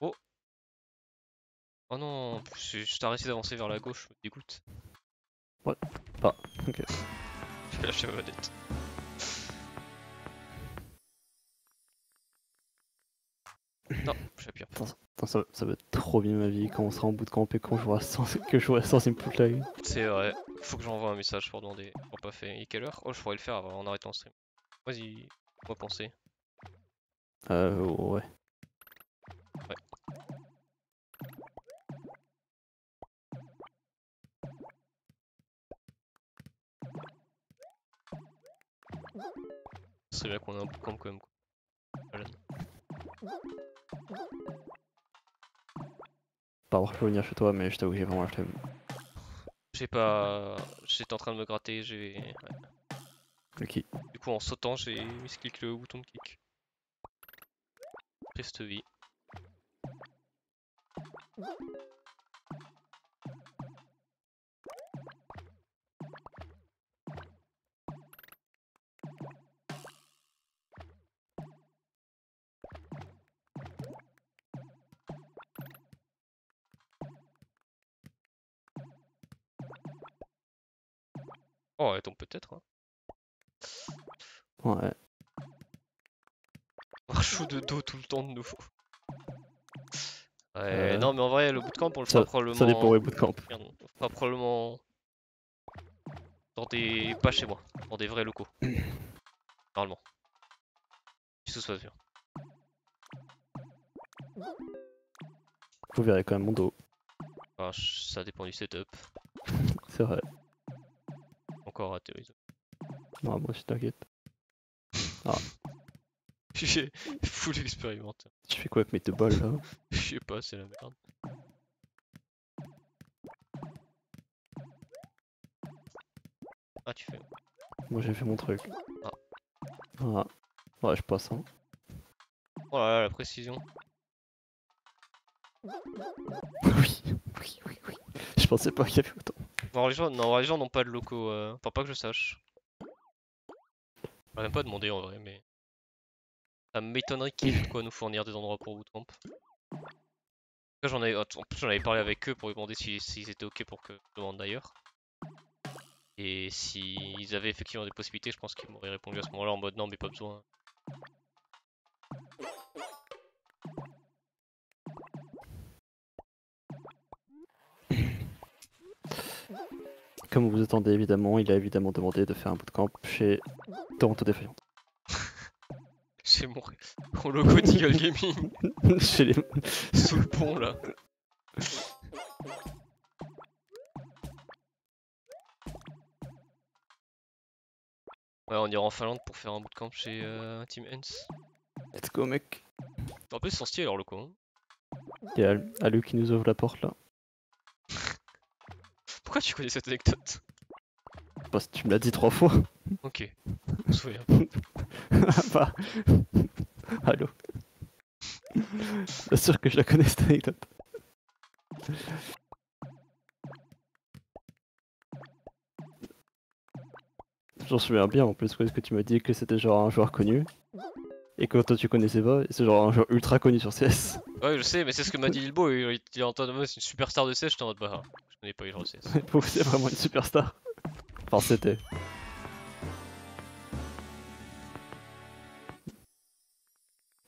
Speaker 1: Oh Oh non, en plus, j'ai juste arrêté d'avancer vers la gauche, me dégoûte.
Speaker 2: Ah, ok.
Speaker 1: Je vais lâcher ma manette. Non, j'appuie.
Speaker 2: Ça, ça va être trop bien ma vie quand on sera en bout de camp et quand je vois sans, que je vois sans.
Speaker 1: C'est vrai, faut que j'envoie un message pour demander. Pour pas fait. Et quelle heure? Oh, je pourrais le faire avant, en arrêtant le stream. Vas-y, moi penser.
Speaker 2: Euh, ouais.
Speaker 1: Ce serait bien qu'on ait un bootcamp quand même. Quoi. Voilà.
Speaker 2: Pas avoir pu venir chez toi, mais je t'avoue que j'ai vraiment acheté.
Speaker 1: J'ai pas. J'étais en train de me gratter, j'ai. ouais.
Speaker 2: Le
Speaker 1: Du coup, en sautant, j'ai misclick le bouton de kick. Triste vie.
Speaker 2: Ouais.
Speaker 1: Marchou de dos tout le temps de nouveau. Ouais,
Speaker 2: Euh,
Speaker 1: non, mais en vrai, le bootcamp, on le fera probablement.
Speaker 2: ça dépend où est bootcamp.
Speaker 1: On le fera probablement. Dans des. Pas chez moi, dans des vrais locaux. Normalement. Si tout se passe bien.
Speaker 2: Vous verrez quand même mon dos.
Speaker 1: Ch- ça dépend du setup.
Speaker 2: C'est vrai.
Speaker 1: Encore raté, oui.
Speaker 2: Non, moi je t'inquiète.
Speaker 1: J'ai full expérimenté.
Speaker 2: Tu fais quoi avec mes deux balles là?
Speaker 1: Je sais pas, c'est la merde. Ah, tu fais.
Speaker 2: Moi j'ai fait mon truc.
Speaker 1: Ah.
Speaker 2: Ah. Ouais, je passe. Hein.
Speaker 1: Oh là là, la précision.
Speaker 2: oui, oui, oui, oui. Je pensais pas qu'il y avait autant.
Speaker 1: Non, les gens non, les gens n'ont pas de locaux. euh, Enfin, pas que je sache. On même pas demander en vrai, mais. Ça m'étonnerait qu'ils aient quoi nous fournir des endroits pour bootcamp. J'en en plus, j'en avais parlé avec eux pour lui demander si- s'ils étaient ok pour que je demande d'ailleurs. Et s'ils avaient effectivement des possibilités, je pense qu'ils m'auraient répondu à ce moment-là en mode non, mais pas besoin.
Speaker 2: Comme vous attendez évidemment, il a évidemment demandé de faire un bootcamp chez Toronto Defiant.
Speaker 1: C'est mon, mon logo d'Eagle Gaming
Speaker 2: chez les...
Speaker 1: sous le pont là. Ouais, on ira en Finlande pour faire un bootcamp chez euh, Team Hens.
Speaker 2: Let's go mec.
Speaker 1: En plus, ils sont stylés leurs locaux. Hein.
Speaker 2: Il y a Al- Alu qui nous ouvre la porte là.
Speaker 1: Pourquoi tu connais cette anecdote
Speaker 2: Parce que tu me l'as dit trois fois.
Speaker 1: Ok, je me souviens pas.
Speaker 2: bah. Allô. Bien sûr que je la connais cette anecdote. J'en souviens bien en plus, parce que tu m'as dit que c'était genre un joueur connu. Et que toi tu connaissais pas, c'est genre un joueur ultra connu sur CS.
Speaker 1: Ouais, je sais, mais c'est ce que m'a dit Lilbo. Il, il est en train de me c'est une superstar de CS. J'étais en mode bah, je connais pas les gens de CS.
Speaker 2: Pour c'est vraiment une superstar. Enfin, c'était.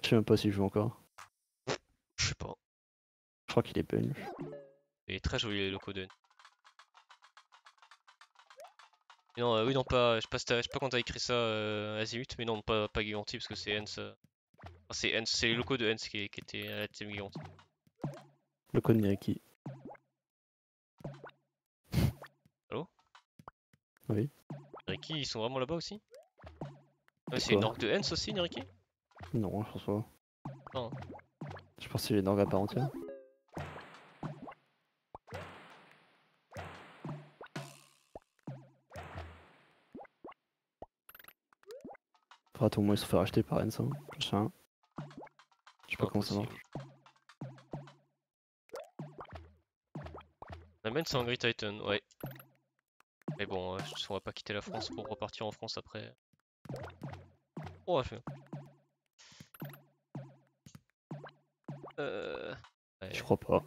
Speaker 2: Je sais même pas s'il joue encore.
Speaker 1: Je sais pas.
Speaker 2: Je crois qu'il est belge.
Speaker 1: Il est très joli les locaux de Non, euh, oui, non, pas. Je sais pas, si t'as- je sais pas quand t'as écrit ça, euh, Azimut, mais non, pas, pas Giganti parce que c'est Hens. euh, enfin, c'est Hens, c'est les locaux de Hens qui, qui étaient à la team Giganti.
Speaker 2: Le code Miriki.
Speaker 1: Niriki, ils sont vraiment là-bas aussi? Ouais, c'est une orgue de Hens aussi, Niriki
Speaker 2: Non, je pense pas.
Speaker 1: Non.
Speaker 2: Je pense qu'il est dans à part entière. Faudra tout au moins se faire acheter par Enzo. Machin. Je sais pas comment ça marche.
Speaker 1: La main c'est Angry Titan, ouais. Mais bon, euh, on va pas quitter la France pour repartir en France après. Oh, je... Euh... ouais.
Speaker 2: Je crois pas.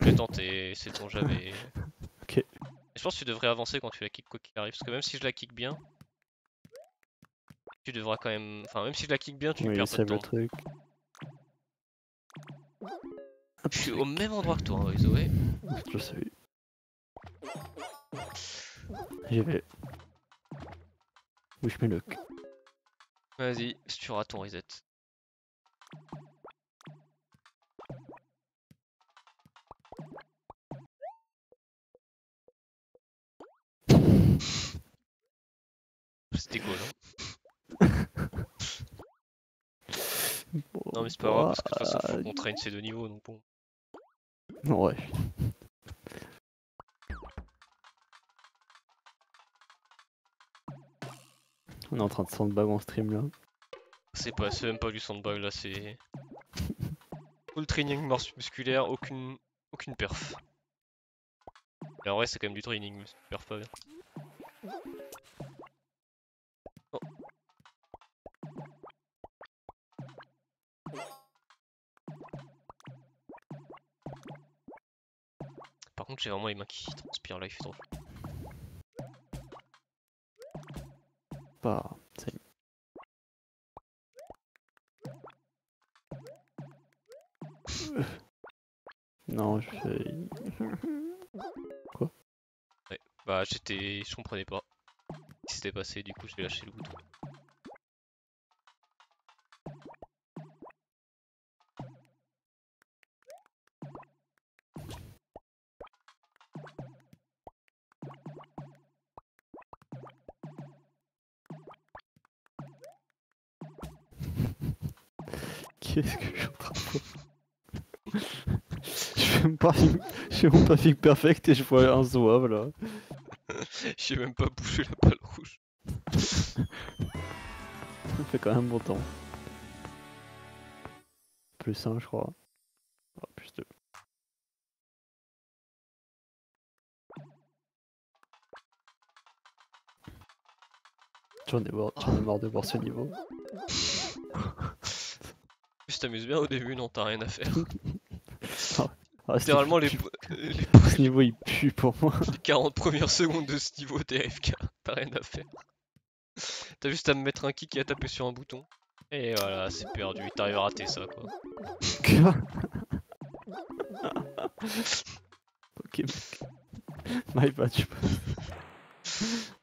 Speaker 1: Je vais tenter, c'est ton jamais. Et je pense que tu devrais avancer quand tu la kick quoi qu'il arrive, parce que même si je la kick bien, tu devras quand même. Enfin, même si je la kick bien, tu
Speaker 2: Oui,
Speaker 1: perds pas
Speaker 2: le truc.
Speaker 1: Je suis au même endroit que toi, hein, Zoé.
Speaker 2: Je sais. J'y vais. Où je mets le c-
Speaker 1: Vas-y, si tu auras ton reset. C'était cool, hein Non mais c'est pas grave parce que de toute façon faut qu'on traîne ces deux niveaux donc bon.
Speaker 2: Ouais. On est en train de sandbag en stream là.
Speaker 1: C'est pas, c'est même pas du sandbag là, c'est full training mus- musculaire, aucune, aucune perf. Et en vrai c'est quand même du training, mais c'est perf pas bien. Contre j'ai vraiment les mains qui transpirent là, il fait trop.
Speaker 2: Pas. ça y est. Non, je fais.
Speaker 1: Bah j'étais, je comprenais pas ce qui s'était passé, du coup j'ai lâché le bouton.
Speaker 2: Film... Je fais mon film perfect et je vois un zouave là.
Speaker 1: J'ai même pas bougé la balle rouge.
Speaker 2: Ça fait quand même bon temps. Plus 1 je crois. Ah, plus 2. J'en ai, marre- j'en ai marre de voir ce niveau.
Speaker 1: Tu t'amuses bien au début, non t'as rien à faire.
Speaker 2: Ah,
Speaker 1: Littéralement les, les,
Speaker 2: ce niveau il pue pour moi.
Speaker 1: les 40 premières secondes de ce niveau t'es AFK, t'as rien à faire. T'as juste à me mettre un kick et à taper sur un bouton. Et voilà, c'est perdu, t'arrives à rater ça quoi.
Speaker 2: Quoi Ok mec. My bad, je passe.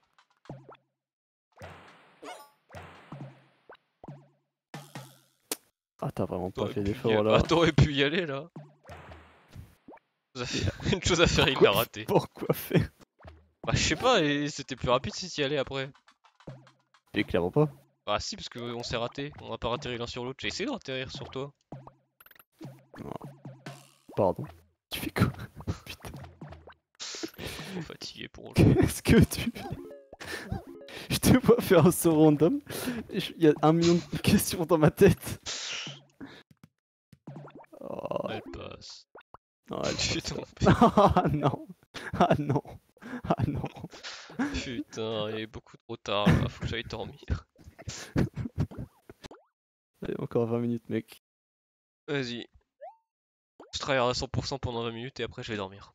Speaker 2: Ah t'as vraiment pas fait d'effort là.
Speaker 1: Ah, t'aurais pu y aller là. Chose à faire- Une chose à faire, il l'a raté.
Speaker 2: Pourquoi faire
Speaker 1: Bah je sais pas, et c'était plus rapide si t'y allais après.
Speaker 2: Mais clairement pas.
Speaker 1: Bah si, parce qu'on s'est raté, on a pas atterri l'un sur l'autre. J'ai essayé de atterrir sur toi.
Speaker 2: Pardon. Tu fais quoi Putain.
Speaker 1: Trop fatigué pour le
Speaker 2: Qu'est-ce que tu fais Je te vois faire un saut random. Il y a un million de questions dans ma tête. Ah non Ah non Ah non
Speaker 1: putain, il est beaucoup trop tard là, faut que j'aille dormir.
Speaker 2: Allez, encore 20 minutes mec.
Speaker 1: Vas-y. Je travaille à 100% pendant 20 minutes et après je vais dormir.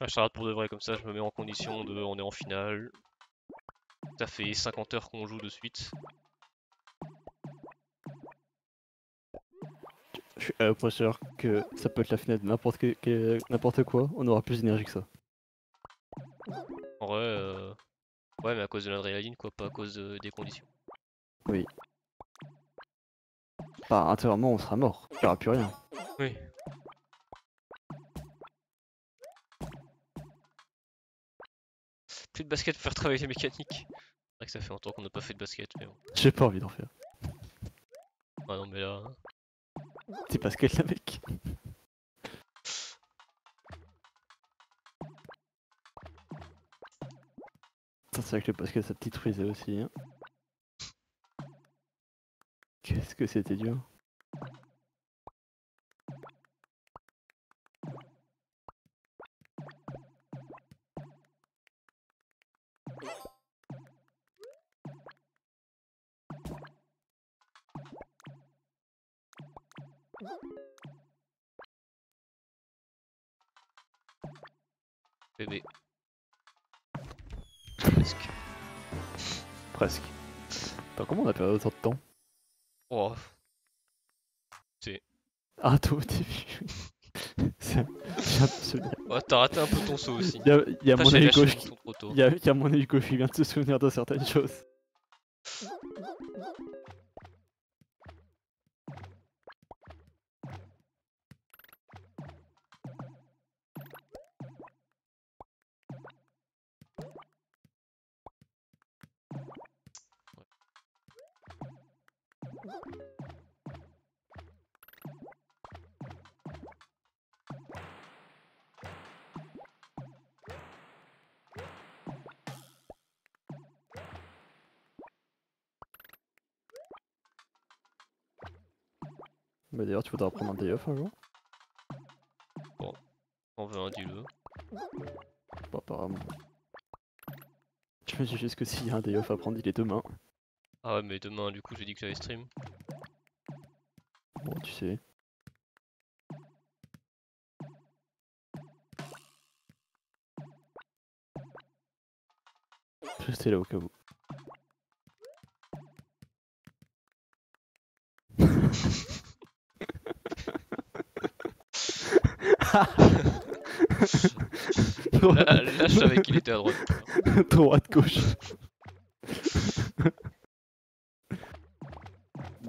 Speaker 1: Là, je t'arrête pour de vrai, comme ça je me mets en condition de on est en finale. Ça fait 50 heures qu'on joue de suite.
Speaker 2: Suis peu près sûr que ça peut être la fenêtre n'importe n'importe quoi, on aura plus d'énergie que ça.
Speaker 1: En vrai, euh... ouais, mais à cause de l'adrénaline, quoi, pas à cause de- des conditions.
Speaker 2: Bah, intérieurement, on sera mort. Il y aura plus rien.
Speaker 1: Oui. Plus de basket pour faire travailler les mécaniques. C'est vrai que ça fait longtemps qu'on n'a pas fait de basket, mais bon.
Speaker 2: J'ai pas envie d'en faire.
Speaker 1: Ah non, mais là.
Speaker 2: C'est parce qu'elle le. C'est vrai que parce que sa petite frisée aussi. Hein. Qu'est-ce que c'était dur.
Speaker 1: Aussi.
Speaker 2: Y a, il y a mon œil gauche qui vient de se souvenir de certaines choses. Voudras prendre un day off un jour
Speaker 1: On veut un dis-le.
Speaker 2: Pas apparemment. Je me dis juste que s'il y a un day off à prendre, il est demain.
Speaker 1: Ah ouais, mais demain, du coup, j'ai dit que j'allais stream.
Speaker 2: Bon, tu sais. Restez là au cas où.
Speaker 1: Là, là, je savais qu'il était à droite.
Speaker 2: Droite, gauche.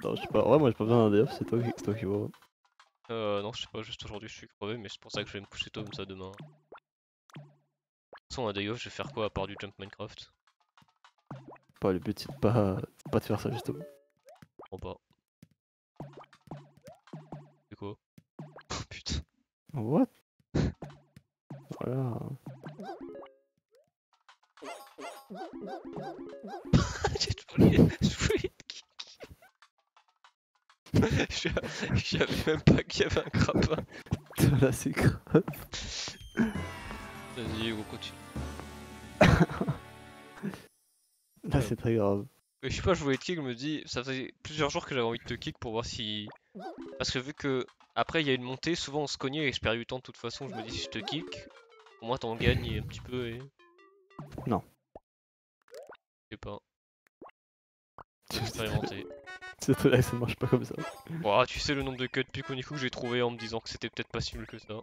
Speaker 2: non, je sais pas. Ouais, moi j'ai pas besoin d'un off, c'est toi, qui- c'est toi qui vois.
Speaker 1: Euh, non, je sais pas, juste aujourd'hui, je suis crevé, mais c'est pour ça que je vais me coucher tôt comme ça demain. De toute façon, un day off, je vais faire quoi à part du jump Minecraft?
Speaker 2: Pas le but, c'est de pas, pas de faire ça justement.
Speaker 1: En bas. Je je savais même pas qu'il y avait un grappin.
Speaker 2: Là, c'est grave.
Speaker 1: Vas-y, on continue.
Speaker 2: Là, c'est très grave.
Speaker 1: Mais je sais pas, je voulais te kick, je me dis, ça faisait plusieurs jours que j'avais envie de te kick pour voir si. Parce que vu que après il y a une montée, souvent on se cognait et je perds du temps de toute façon, je me dis si je te kick, au moins t'en gagnes un petit peu et.
Speaker 2: Non.
Speaker 1: Je sais pas, expérimenter.
Speaker 2: C'est ça marche pas comme ça.
Speaker 1: Ouah, tu sais le nombre de cut pick Oniku que j'ai trouvé en me disant que c'était peut-être pas si nul que ça.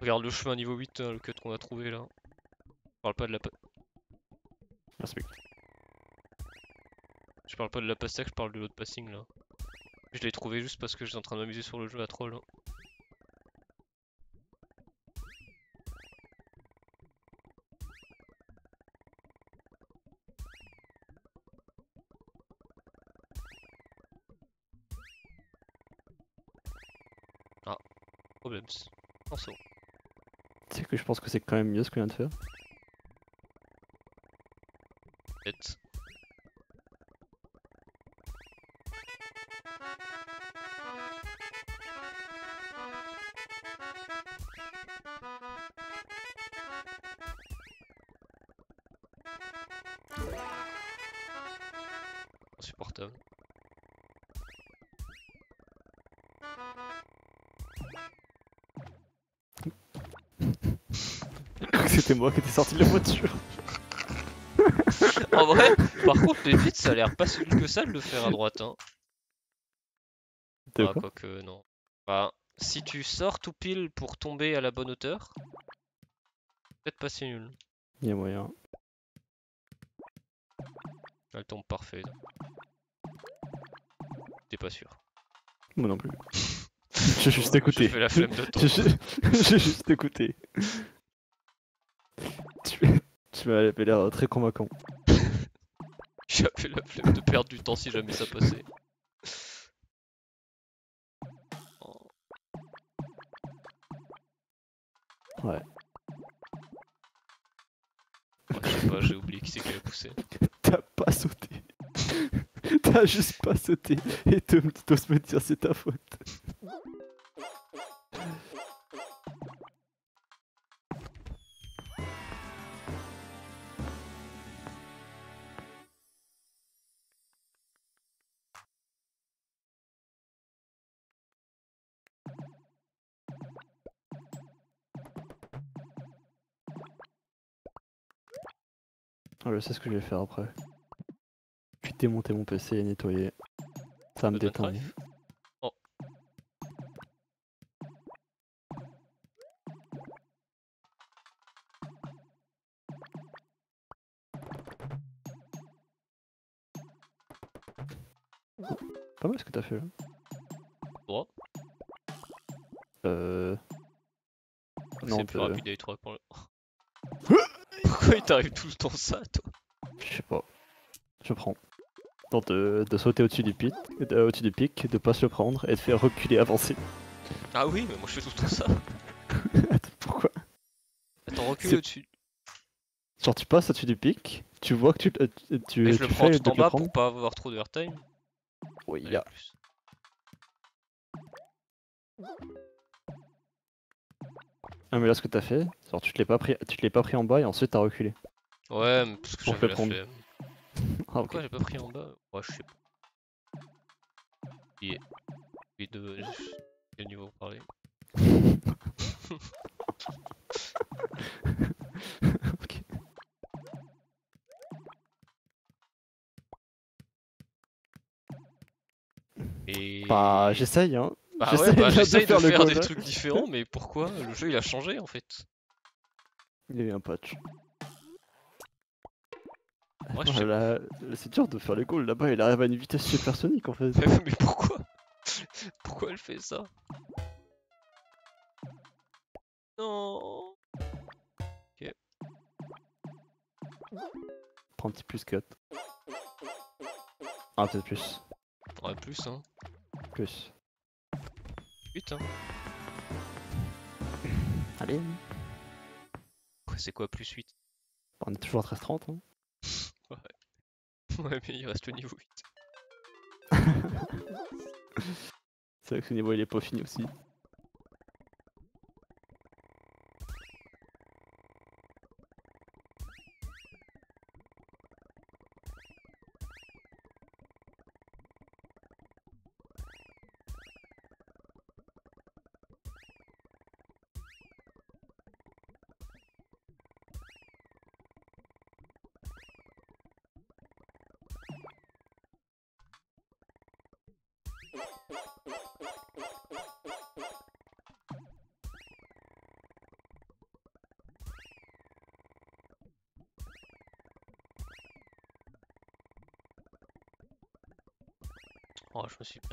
Speaker 1: Regarde le chemin niveau 8, hein, le cut qu'on a trouvé là. Je parle pas de la
Speaker 2: mec.
Speaker 1: Je parle pas de la pastèque, je parle de l'autre passing là. Je l'ai trouvé juste parce que j'étais en train de m'amuser sur le jeu à troll. Ah, problème. Non, c'est
Speaker 2: que je pense que c'est quand même mieux ce qu'on vient de faire. Que c'était moi qui étais sorti de la voiture.
Speaker 1: En vrai, par contre, les vite, ça a l'air pas si nul que ça de le faire à droite. Hein. Ah,
Speaker 2: quoi
Speaker 1: quoique, non. Bah, si tu sors tout pile pour tomber à la bonne hauteur, peut-être pas si nul.
Speaker 2: Il y a moyen.
Speaker 1: Elle tombe parfait. T'es pas sûr.
Speaker 2: Moi non plus. J'ai juste écouté.
Speaker 1: J'ai fait la flemme de
Speaker 2: J'ai
Speaker 1: temps.
Speaker 2: ju- J'ai juste écouté. Tu, m'avais l'air très convaincant.
Speaker 1: J'avais la flemme de perdre du temps si jamais ça passait. Oh.
Speaker 2: Ouais.
Speaker 1: Oh, je sais pas, j'ai oublié qui c'est qui avait poussé.
Speaker 2: T'as pas sauté. T'as juste pas sauté et t'oses me dire c'est ta faute. Sais ce que je vais faire après. Je vais démonter mon PC et nettoyer. Ça me
Speaker 1: drive. Oh.
Speaker 2: Pas mal ce que t'as fait là.
Speaker 1: Droit.
Speaker 2: Euh. Non,
Speaker 1: C'est plus
Speaker 2: de-
Speaker 1: rapide avec 3 pour le. Pourquoi il t'arrive tout le temps ça, toi?
Speaker 2: Je sais pas. Je prends. De, de sauter au-dessus du pic, euh, au-dessus du pic, de pas se le prendre et de faire reculer, avancer.
Speaker 1: Ah oui, mais moi je fais tout le temps ça.
Speaker 2: Attends, Pourquoi?
Speaker 1: Attends, recule au-dessus.
Speaker 2: Genre tu passes au-dessus du pic, tu vois que tu, euh, tu,
Speaker 1: Mais je
Speaker 2: tu
Speaker 1: le prends
Speaker 2: fais
Speaker 1: tout
Speaker 2: de
Speaker 1: en bas pour pas avoir trop d'overtime.
Speaker 2: Oui,
Speaker 1: Allez,
Speaker 2: là.
Speaker 1: plus.
Speaker 2: Ah mais là ce que t'as fait, genre tu te l'es pas pris, tu te l'es pas pris en bas et ensuite t'as reculé.
Speaker 1: Ouais, mais parce que j'avais la
Speaker 2: prendre. Ah.
Speaker 1: Pourquoi j'ai pas pris en bas? Ouais, je sais pas. Et, et de quel niveau vous parlez
Speaker 2: Ok.
Speaker 1: Et
Speaker 2: Bah j'essaye hein.
Speaker 1: Bah ouais,
Speaker 2: j'essaye
Speaker 1: bah,
Speaker 2: de
Speaker 1: j'essaye de
Speaker 2: faire le
Speaker 1: faire des trucs différents, mais pourquoi? Le jeu il a changé en fait.
Speaker 2: Il y a eu un patch.
Speaker 1: Je sais
Speaker 2: c'est dur de faire les goals là-bas, il arrive à une vitesse supersonique en fait.
Speaker 1: Mais, pourquoi Pourquoi elle fait ça Non
Speaker 2: Prends un petit plus cut. Ah peut-être plus.
Speaker 1: Ouais, plus hein.
Speaker 2: Plus.
Speaker 1: 8 hein.
Speaker 2: Allez.
Speaker 1: C'est quoi plus 8
Speaker 2: On est toujours à 13-30 hein.
Speaker 1: Ouais, mais il reste le niveau 8.
Speaker 2: C'est vrai que ce niveau il est pas fini aussi.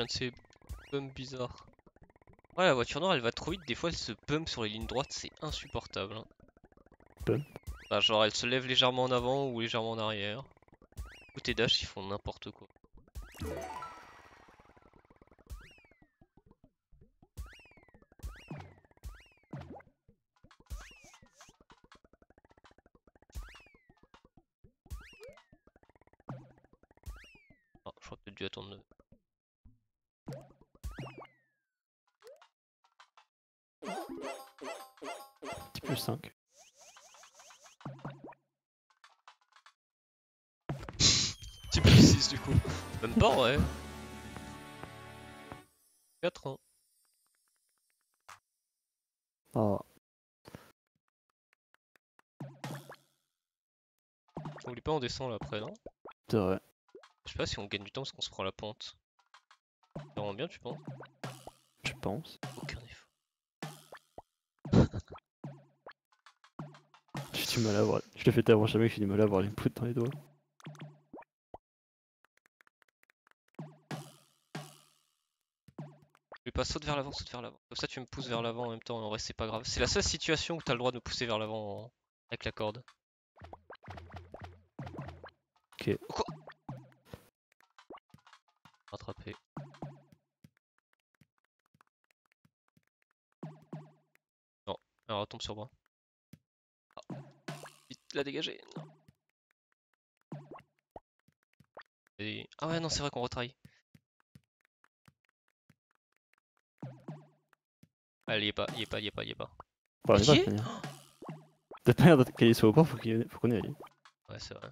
Speaker 1: De ces bumps bizarres. Ouais, la voiture noire elle va trop vite, des fois elle se bump sur les lignes droites, c'est insupportable. Hein. Bah, genre elle se lève légèrement en avant ou légèrement en arrière. Ou tes dash ils font n'importe quoi. On descend là après non?
Speaker 2: C'est vrai.
Speaker 1: Je sais pas si on gagne du temps parce qu'on se prend la pente. Ça rend bien tu penses?
Speaker 2: Je pense.
Speaker 1: Aucun effort.
Speaker 2: J'ai du mal à voir. Je le fais tellement jamais que j'ai du mal à voir l'input dans les doigts.
Speaker 1: Oublie pas saute vers l'avant, saute vers l'avant. Comme ça tu me pousses vers l'avant en même temps, en vrai c'est pas grave. C'est la seule situation où t'as le droit de me pousser vers l'avant en- avec la corde.
Speaker 2: Ok.
Speaker 1: Quoi Rattrapé. Non, alors retombe sur moi. Ah. Vite la dégager. Non. Et- Ah ouais, non, c'est vrai qu'on retravaille. Ah, il y est pas, y est pas, y est pas, y est pas.
Speaker 2: Bon, y
Speaker 1: est
Speaker 2: finir. De manière d'être qu'il soit au port, faut qu'on y aille.
Speaker 1: Ouais, c'est vrai.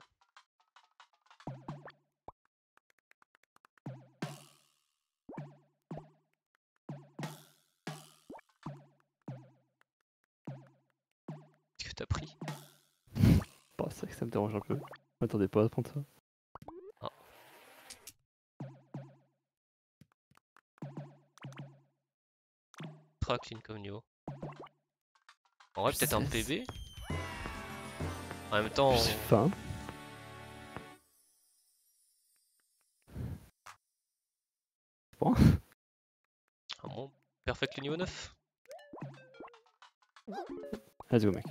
Speaker 1: T'as pris
Speaker 2: Bah, c'est vrai que ça me dérange un peu. Je m'attendais pas à prendre ça.
Speaker 1: Clean comme niveau. En vrai, peut-être un PB En même temps,
Speaker 2: J'ai faim.
Speaker 1: un bon perfect le niveau 9.
Speaker 2: Let's go, mec.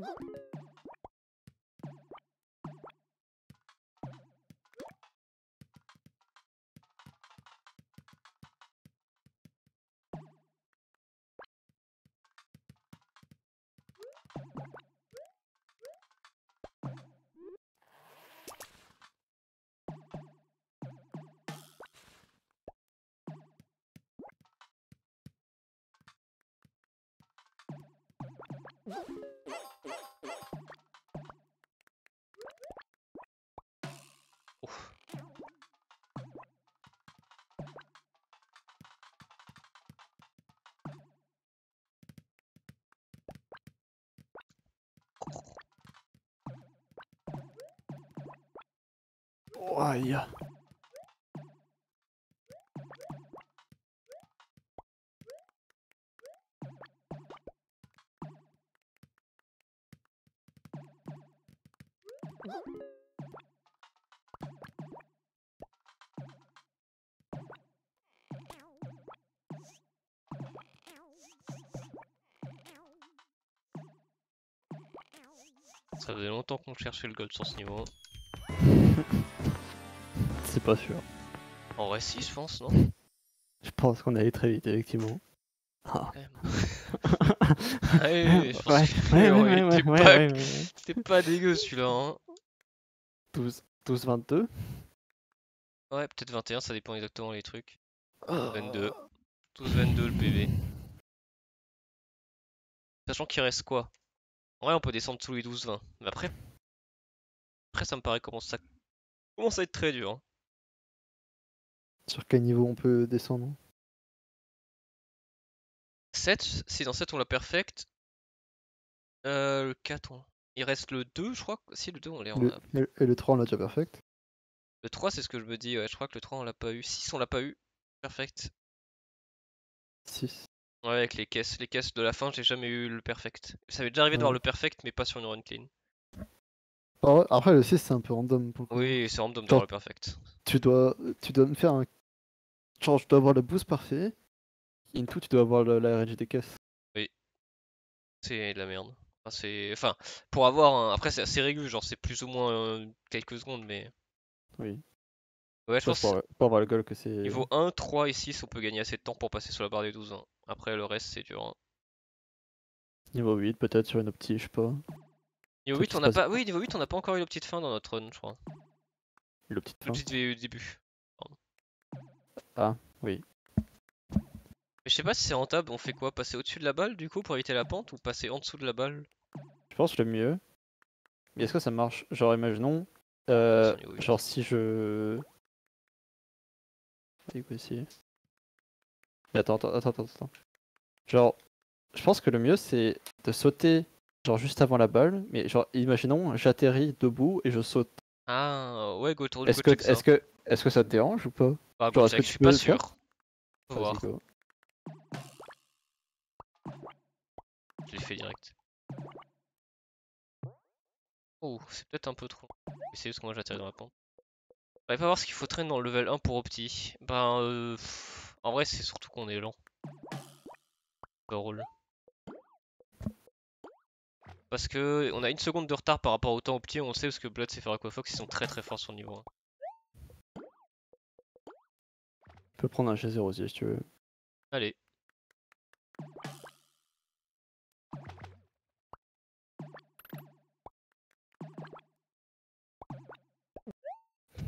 Speaker 1: Ouf. Ça faisait longtemps qu'on cherchait le gold sur ce niveau.
Speaker 2: C'est pas sûr.
Speaker 1: En vrai, si, je pense, non
Speaker 2: Je pense qu'on allait très vite, effectivement. Ah.
Speaker 1: Ah je pense
Speaker 2: ouais,
Speaker 1: que-
Speaker 2: ouais.
Speaker 1: C'était pas dégueu celui-là, hein.
Speaker 2: 12, 12, 22.
Speaker 1: Ouais, peut-être 21, ça dépend exactement les trucs.
Speaker 2: Oh.
Speaker 1: 22. 12-22 le PV. Sachant qu'il reste quoi? En vrai, on peut descendre sous les 12-20. Mais après... Après, ça me paraît commence ça... commence à être très dur. hein.
Speaker 2: Sur quel niveau on peut descendre
Speaker 1: 7, si dans 7 on l'a perfect. Euh, le 4, on... il reste le 2, je crois. Si, le 2, on l'a.
Speaker 2: le, et- le 3, on l'a déjà perfect.
Speaker 1: Le 3, c'est ce que je me dis. Ouais, je crois que le 3, on l'a pas eu. 6, on l'a pas eu. Perfect.
Speaker 2: 6.
Speaker 1: Ouais, avec les caisses. Les caisses de la fin, j'ai jamais eu le perfect. Ça m'est déjà arrivé de voir
Speaker 2: Ouais.
Speaker 1: le perfect, mais pas sur une run clean.
Speaker 2: Après, le 6, c'est un peu random. Pour.
Speaker 1: Oui, c'est random d'avoir le perfect.
Speaker 2: Tu dois, tu dois me faire un. Genre, je dois avoir le boost parfait. In tout, tu dois avoir le- la RNG des caisses.
Speaker 1: C'est de la merde. Enfin, c'est... enfin pour avoir un... Après, c'est assez régulier, genre c'est plus ou moins euh, quelques secondes, mais.
Speaker 2: Oui.
Speaker 1: Ouais, je pense
Speaker 2: pour, pour avoir le goal que c'est.
Speaker 1: niveau 1, 3 et 6, on peut gagner assez de temps pour passer sur la barre des 12. hein. Après, le reste, c'est dur. hein.
Speaker 2: Niveau 8, peut-être sur une opti, je sais pas.
Speaker 1: Niveau
Speaker 2: Faut
Speaker 1: 8,
Speaker 2: qu'il
Speaker 1: on n'a
Speaker 2: passe-
Speaker 1: pas. Oui, niveau 8, on n'a pas encore eu la petite fin dans notre run, je crois.
Speaker 2: Le petit
Speaker 1: Le
Speaker 2: fin.
Speaker 1: petit dé- début.
Speaker 2: Ah, oui.
Speaker 1: Mais je sais pas si c'est rentable, on fait quoi Passer au-dessus de la balle du coup pour éviter la pente ou passer en dessous de la balle?
Speaker 2: Je pense le mieux. Mais est-ce que ça marche? Genre, imaginons. euh,
Speaker 1: huit.
Speaker 2: genre, si je. Allez, quoi, ici? Mais attends, attends, attends, attends, attends. Genre, je pense que le mieux c'est de sauter, genre juste avant la balle. Mais genre, imaginons, j'atterris debout et je saute.
Speaker 1: Ah, ouais, go tour
Speaker 2: Est-ce
Speaker 1: go
Speaker 2: que,
Speaker 1: check ça.
Speaker 2: est-ce que, est-ce que ça te dérange ou pas
Speaker 1: Bah,
Speaker 2: genre, est-ce
Speaker 1: check,
Speaker 2: que
Speaker 1: je
Speaker 2: tu
Speaker 1: suis
Speaker 2: peux
Speaker 1: pas
Speaker 2: le faire
Speaker 1: sûr. Faut
Speaker 2: Vas-y,
Speaker 1: voir,
Speaker 2: go.
Speaker 1: je l'ai fait direct. Oh, c'est peut-être un peu trop. C'est juste que moi j'atterris dans la pente. va pas voir ce qu'il faut traîner dans le level 1 pour Opti. Ben, euh, pff, en vrai, c'est surtout qu'on est lent. Le rôle. Parce que on a une seconde de retard par rapport au temps Opti, on sait parce que Blood sait faire Aquafox, ils sont très très forts sur le niveau 1.
Speaker 2: Tu peux prendre un G0 aussi si tu veux.
Speaker 1: Allez.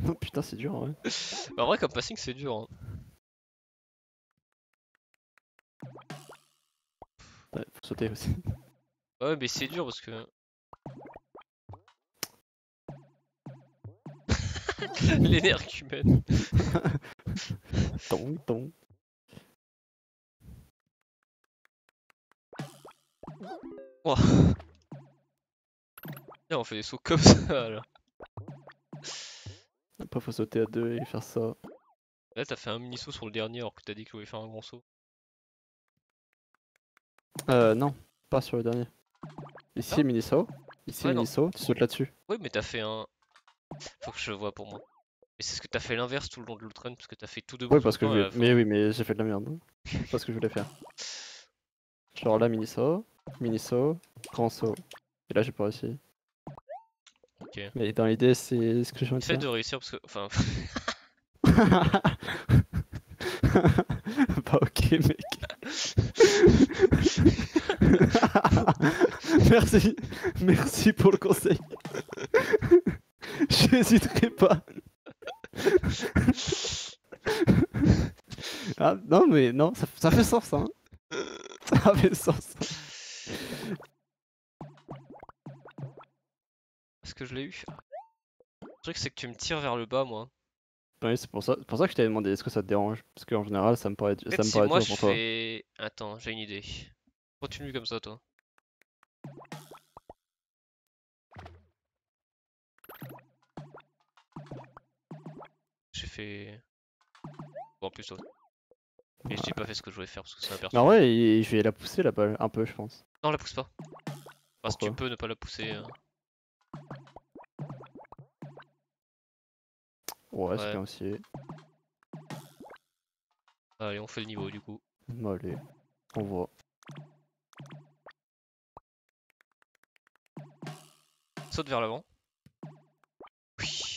Speaker 2: Non, putain, c'est dur, ouais.
Speaker 1: Bah, en vrai, comme passing, c'est dur. hein.
Speaker 2: Ouais, faut sauter aussi.
Speaker 1: Ouais, mais c'est dur parce que. L'énergumène.
Speaker 2: Ton, ton.
Speaker 1: Tiens, on fait des sauts comme ça là.
Speaker 2: Après, faut sauter à deux et faire ça.
Speaker 1: Là, t'as fait un mini saut sur le dernier alors que t'as dit que tu voulais faire un grand saut.
Speaker 2: Euh, non, pas sur le dernier. Ici,
Speaker 1: Ah.
Speaker 2: mini saut. Ici,
Speaker 1: Ouais, non.
Speaker 2: mini saut, tu sautes là-dessus.
Speaker 1: Oui, mais t'as fait un. Faut que je le vois pour moi. Mais c'est ce que t'as fait l'inverse tout le long de l'outrun parce que t'as fait tout debout.
Speaker 2: Oui, parce que je... Mais oui, mais j'ai fait de la merde. C'est pas ce que je voulais faire. Genre là, mini saut, mini saut, grand saut. Et là, j'ai pas réussi.
Speaker 1: Ok.
Speaker 2: Mais dans l'idée, c'est ce que je
Speaker 1: Essaye
Speaker 2: faire.
Speaker 1: de réussir parce que. Enfin.
Speaker 2: bah ok mec. merci, merci pour le conseil. J'hésiterai pas. ah non mais non, ça, fait sens hein. Ça fait sens.
Speaker 1: Est-ce que je l'ai eu Le truc, c'est que tu me tires vers le bas, moi.
Speaker 2: Oui, c'est pour ça, c'est pour ça que je t'avais demandé est-ce que ça te dérange? Parce qu'en général ça me paraît, ça me
Speaker 1: si
Speaker 2: paraît
Speaker 1: moi
Speaker 2: dur
Speaker 1: je
Speaker 2: pour toi.
Speaker 1: Attends, j'ai une idée. Continue comme ça, toi. J'ai fait. Bon, en plus, toi. Et j'ai pas fait ce que je voulais faire parce que c'est un
Speaker 2: Mais en vrai, il- je vais la pousser la balle un peu je pense.
Speaker 1: Non, la pousse pas. Parce que tu peux ne pas la pousser. euh.
Speaker 2: Ouais, c'est bien aussi.
Speaker 1: Allez, on fait le niveau du coup.
Speaker 2: Allez, on voit.
Speaker 1: Saute vers l'avant. Oui.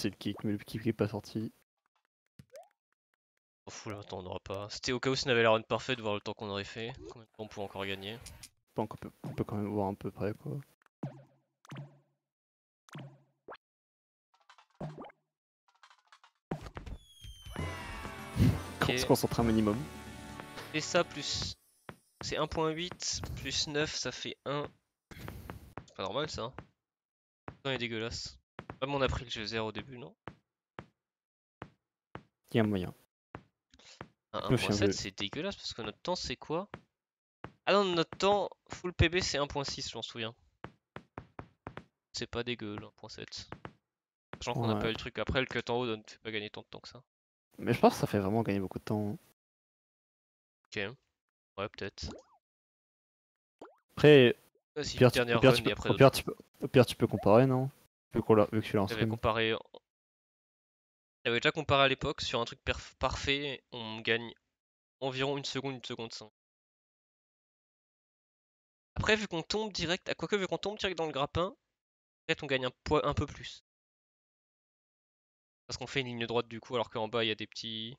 Speaker 2: Essayé le kick, mais le kick est pas sorti.
Speaker 1: On fout là, attends, on aura pas. C'était au cas où s'il avait la run parfaite, voir le temps qu'on aurait fait. Combien de temps on pouvait encore gagner.
Speaker 2: On peut, on peut quand même voir un peu près quoi.
Speaker 1: Ok.
Speaker 2: se concentre un minimum.
Speaker 1: Et ça plus. C'est 1.8 plus 9, ça fait 1. C'est pas normal ça. Le temps est dégueulasse. Même on a pris le G0 au début, non?
Speaker 2: Il y a moyen. Souviens
Speaker 1: 1.7
Speaker 2: plus.
Speaker 1: c'est dégueulasse parce que notre temps c'est quoi? Ah non, notre temps full PB c'est 1.6, je m'en souviens. C'est pas dégueu le 1.7. Sachant qu'on a
Speaker 2: Ouais.
Speaker 1: pas eu le truc après, le cut en haut ne fait pas gagner tant de temps que ça.
Speaker 2: Mais je pense que ça fait vraiment gagner beaucoup de temps. hein.
Speaker 1: Ok. Ouais, peut-être.
Speaker 2: Après, au pire, tu peux comparer, non? Vu, qu'on l'a- vu que tu l'as en
Speaker 1: J'avais
Speaker 2: stream.
Speaker 1: comparé. J'avais déjà comparé à l'époque sur un truc parfait, on gagne environ une seconde, une seconde 5. Après, vu qu'on tombe direct, à quoique vu qu'on tombe direct dans le grappin, peut-être on gagne un poids un peu plus. Parce qu'on fait une ligne droite du coup, alors qu'en bas il y a des petits.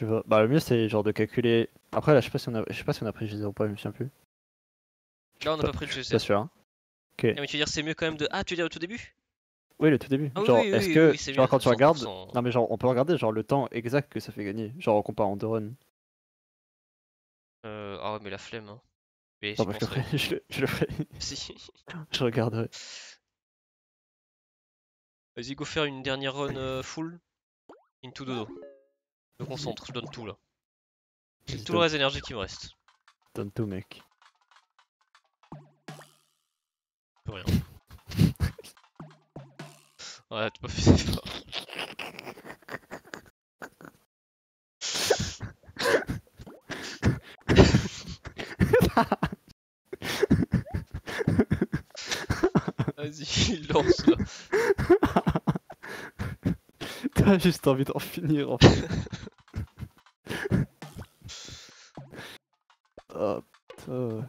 Speaker 2: Vois. Bah, le mieux, c'est genre de calculer. Après, là, je sais pas si on a, je sais pas si on a pris G0 ou pas, je me souviens plus.
Speaker 1: Là on n'a
Speaker 2: Pas-
Speaker 1: pas pris le
Speaker 2: C'est
Speaker 1: G7.
Speaker 2: pas sûr. hein.
Speaker 1: Ah, mais tu veux dire c'est mieux quand même de. Ah, tu veux dire au tout début?
Speaker 2: Oui, le tout début.
Speaker 1: Ah
Speaker 2: genre,
Speaker 1: oui,
Speaker 2: est-ce
Speaker 1: oui,
Speaker 2: que, genre, quand tu regardes,
Speaker 1: 100%.
Speaker 2: non mais genre, on peut regarder genre le temps exact que ça fait gagner, genre en comparant en deux runs.
Speaker 1: Euh, ah ouais, mais la flemme. Hein. Mais
Speaker 2: Non,
Speaker 1: j'y
Speaker 2: mais je le ferai, je le, je le ferai,
Speaker 1: Si.
Speaker 2: je regarderai.
Speaker 1: Vas-y, go faire une dernière run euh, full. Into dodo. Je me concentre, je donne tout là. J'ai tout le reste d'énergie qui me reste.
Speaker 2: Donne tout, mec.
Speaker 1: Plus rien. Ouais, pas fait d'effort. Vas-y, lance là.
Speaker 2: T'as juste envie d'en finir en fait. oh putain.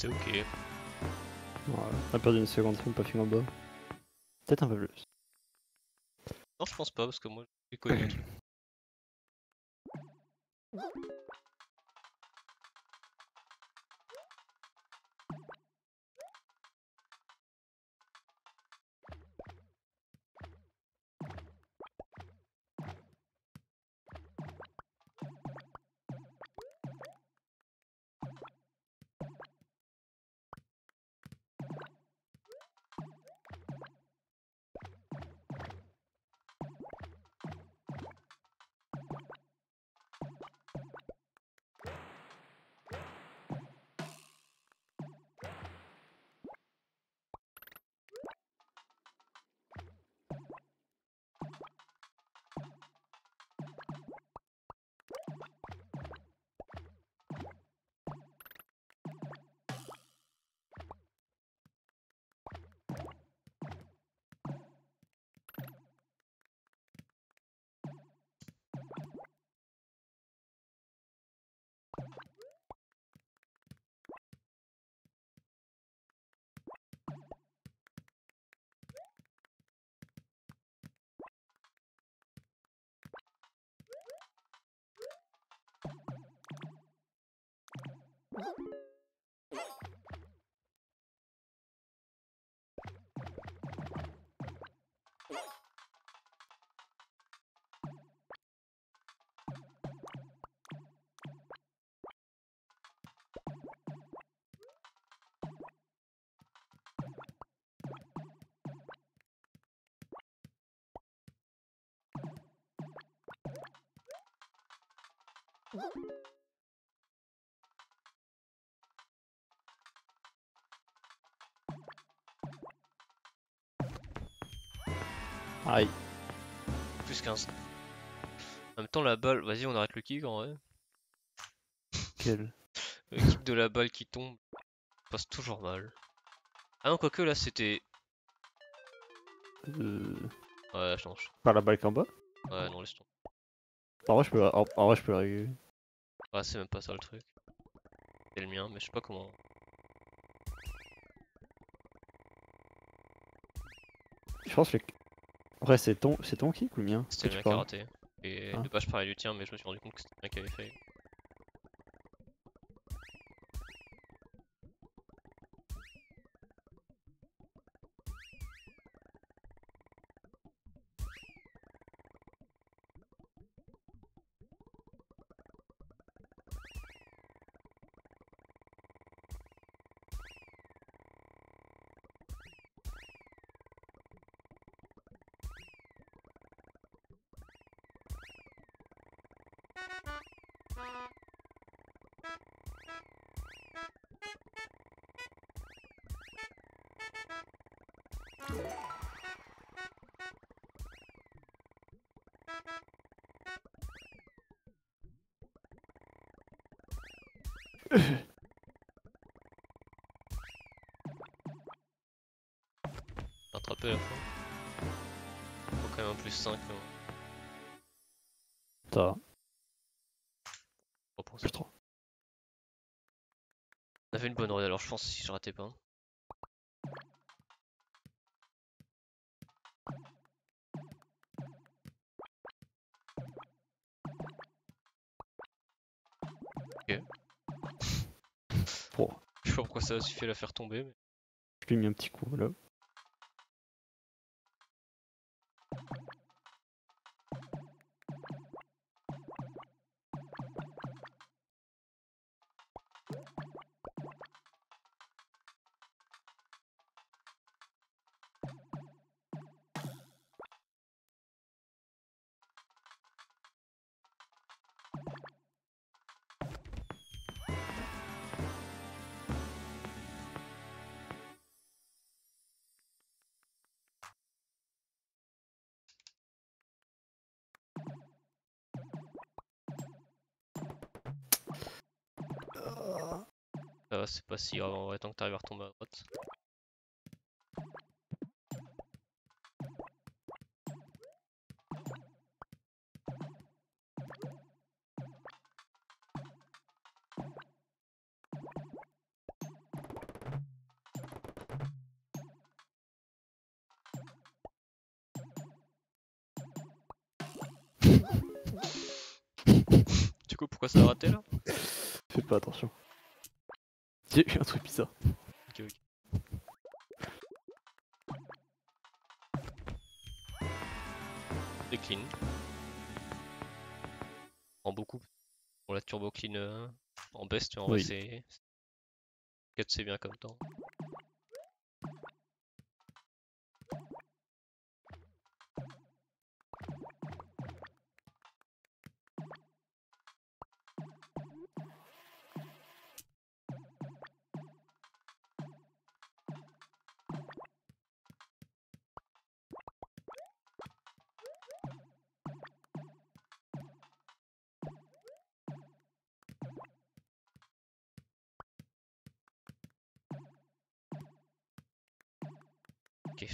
Speaker 1: C'était ok.
Speaker 2: Ouais, on a perdu une seconde, on pas fini en bas. Peut-être un peu plus.
Speaker 1: Non, je pense pas parce que moi j'ai connu le truc.
Speaker 2: Aïe.
Speaker 1: Plus 15. En même temps, la balle, vas-y, on arrête le kick en vrai.
Speaker 2: Quel.
Speaker 1: Le kick de la balle qui tombe passe toujours mal. Ah non, quoique là c'était.
Speaker 2: Euh...
Speaker 1: Ouais, je change.
Speaker 2: Par la balle qu'en bas?
Speaker 1: Ouais, non, laisse tomber.
Speaker 2: En vrai, je peux, en, en vrai, je peux régler.
Speaker 1: Ouais, c'est même pas ça le truc. C'est le mien, mais je sais pas comment.
Speaker 2: Je pense que. vrai, c'est ton, c'est ton kick ou le mien?
Speaker 1: C'était le mien qui a raté. Et
Speaker 2: Ah.
Speaker 1: de base, je parlais du tien, mais je me suis rendu compte que c'était le mien qui avait fait. Pense si je ratais pas. Ok. Je sais pas pourquoi ça a suffi à la faire tomber mais.
Speaker 2: je lui ai mis un petit coup là.
Speaker 1: C'est pas si grave en vrai tant que t'arrives à retomber à droite. Du coup, pourquoi ça a raté là?
Speaker 2: Fais pas attention. J'ai eu un truc bizarre.
Speaker 1: Ok, ok. Décline. En beaucoup. Pour la turbo clean euh, en best, en vrai
Speaker 2: Oui.
Speaker 1: c'est. 4 c'est bien comme temps.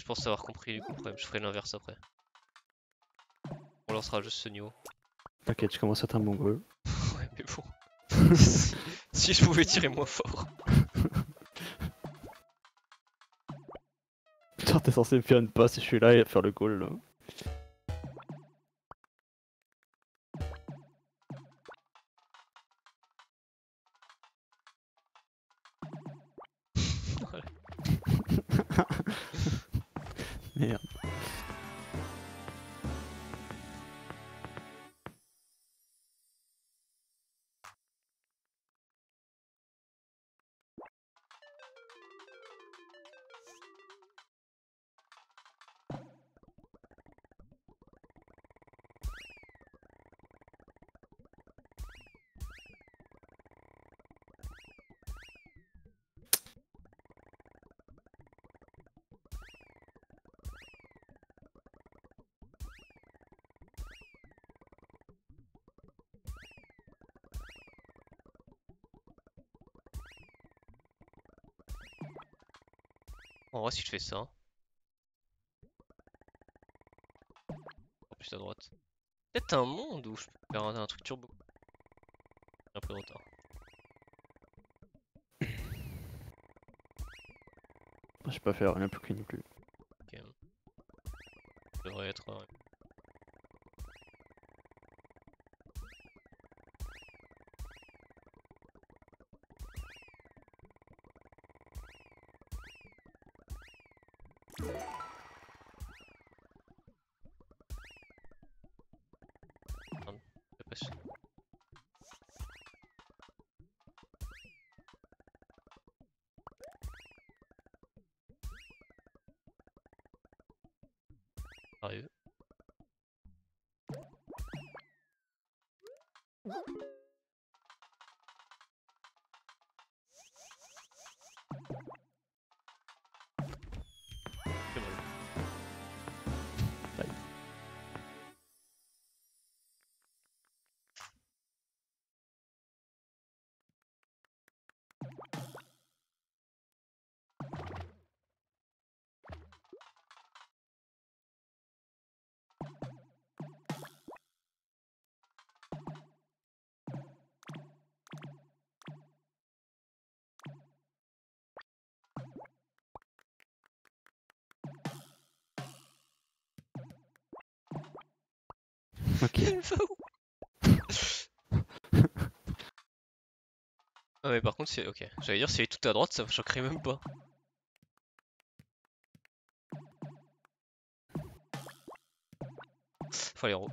Speaker 1: Pense avoir compris du coup problème. Je ferai l'inverse après. On lancera juste ce niveau.
Speaker 2: T'inquiète, je commence à être un bon goal.
Speaker 1: Ouais, mais bon. si, si je pouvais tirer moins fort.
Speaker 2: Putain, t'es censé me faire une passe et je suis là et faire le goal là.
Speaker 1: Si je fais ça. En plus à droite. Peut-être un monde où je peux faire un, un truc turbo. Un peu de retard.
Speaker 2: Je sais pas faire rien plus non plus.
Speaker 1: Ok. Ça devrait être. Va où Ah mais par contre si... Ok, j'allais dire si elle est tout à droite ça me choquerait même pas. Faut aller en haut.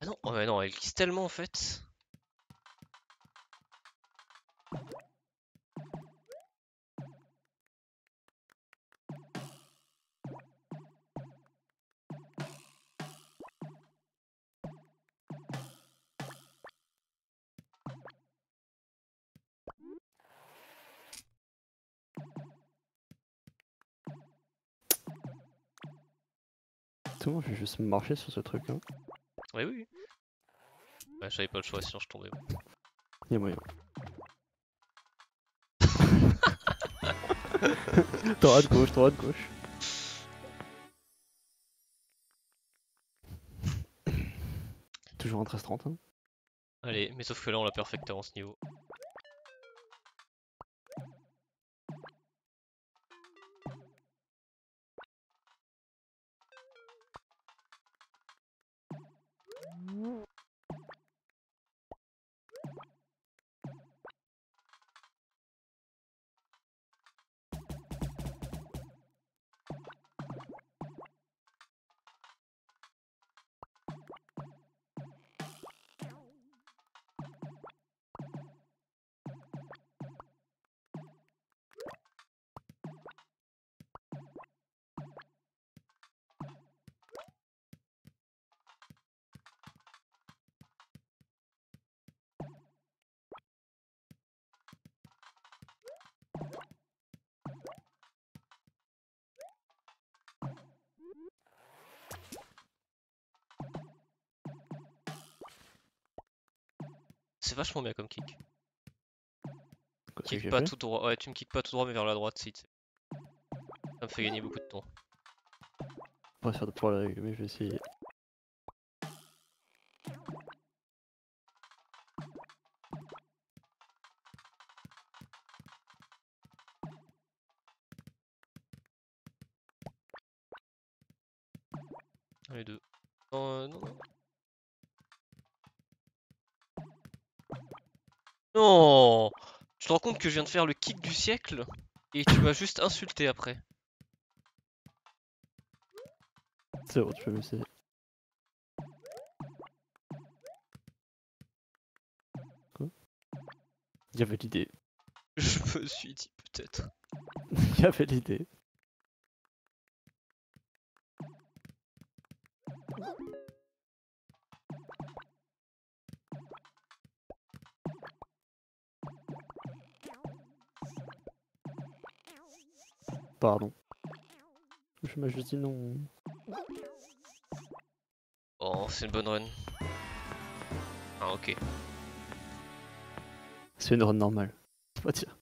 Speaker 1: Ah non, oh, mais non, elle glisse tellement en fait.
Speaker 2: Monde, je vais juste marcher sur ce truc. Hein.
Speaker 1: Oui, oui. Ouais, j'avais pas le choix sinon je tombais.
Speaker 2: Il y a moyen. droite, gauche, droite, gauche. Toujours un 13-30. Hein.
Speaker 1: Allez, mais sauf que là on l'a perfecté en ce niveau. Mm-hmm. C'est vachement bien comme kick. Kick pas tout droit. Ouais, tu me kicks pas tout droit mais vers la droite si. tu sais. Ça me fait gagner beaucoup de temps.
Speaker 2: On va faire de pouvoir le régler, mais je vais essayer.
Speaker 1: Que je viens de faire le kick du siècle et tu m'as juste insulté après.
Speaker 2: C'est bon, tu peux m'essayer. Quoi? Il y avait l'idée.
Speaker 1: Je me suis dit peut-être.
Speaker 2: Il y avait l'idée. Pardon. Je m'ai juste dit non.
Speaker 1: Oh, c'est une bonne run. Ah, ok.
Speaker 2: C'est une run normale. Dire.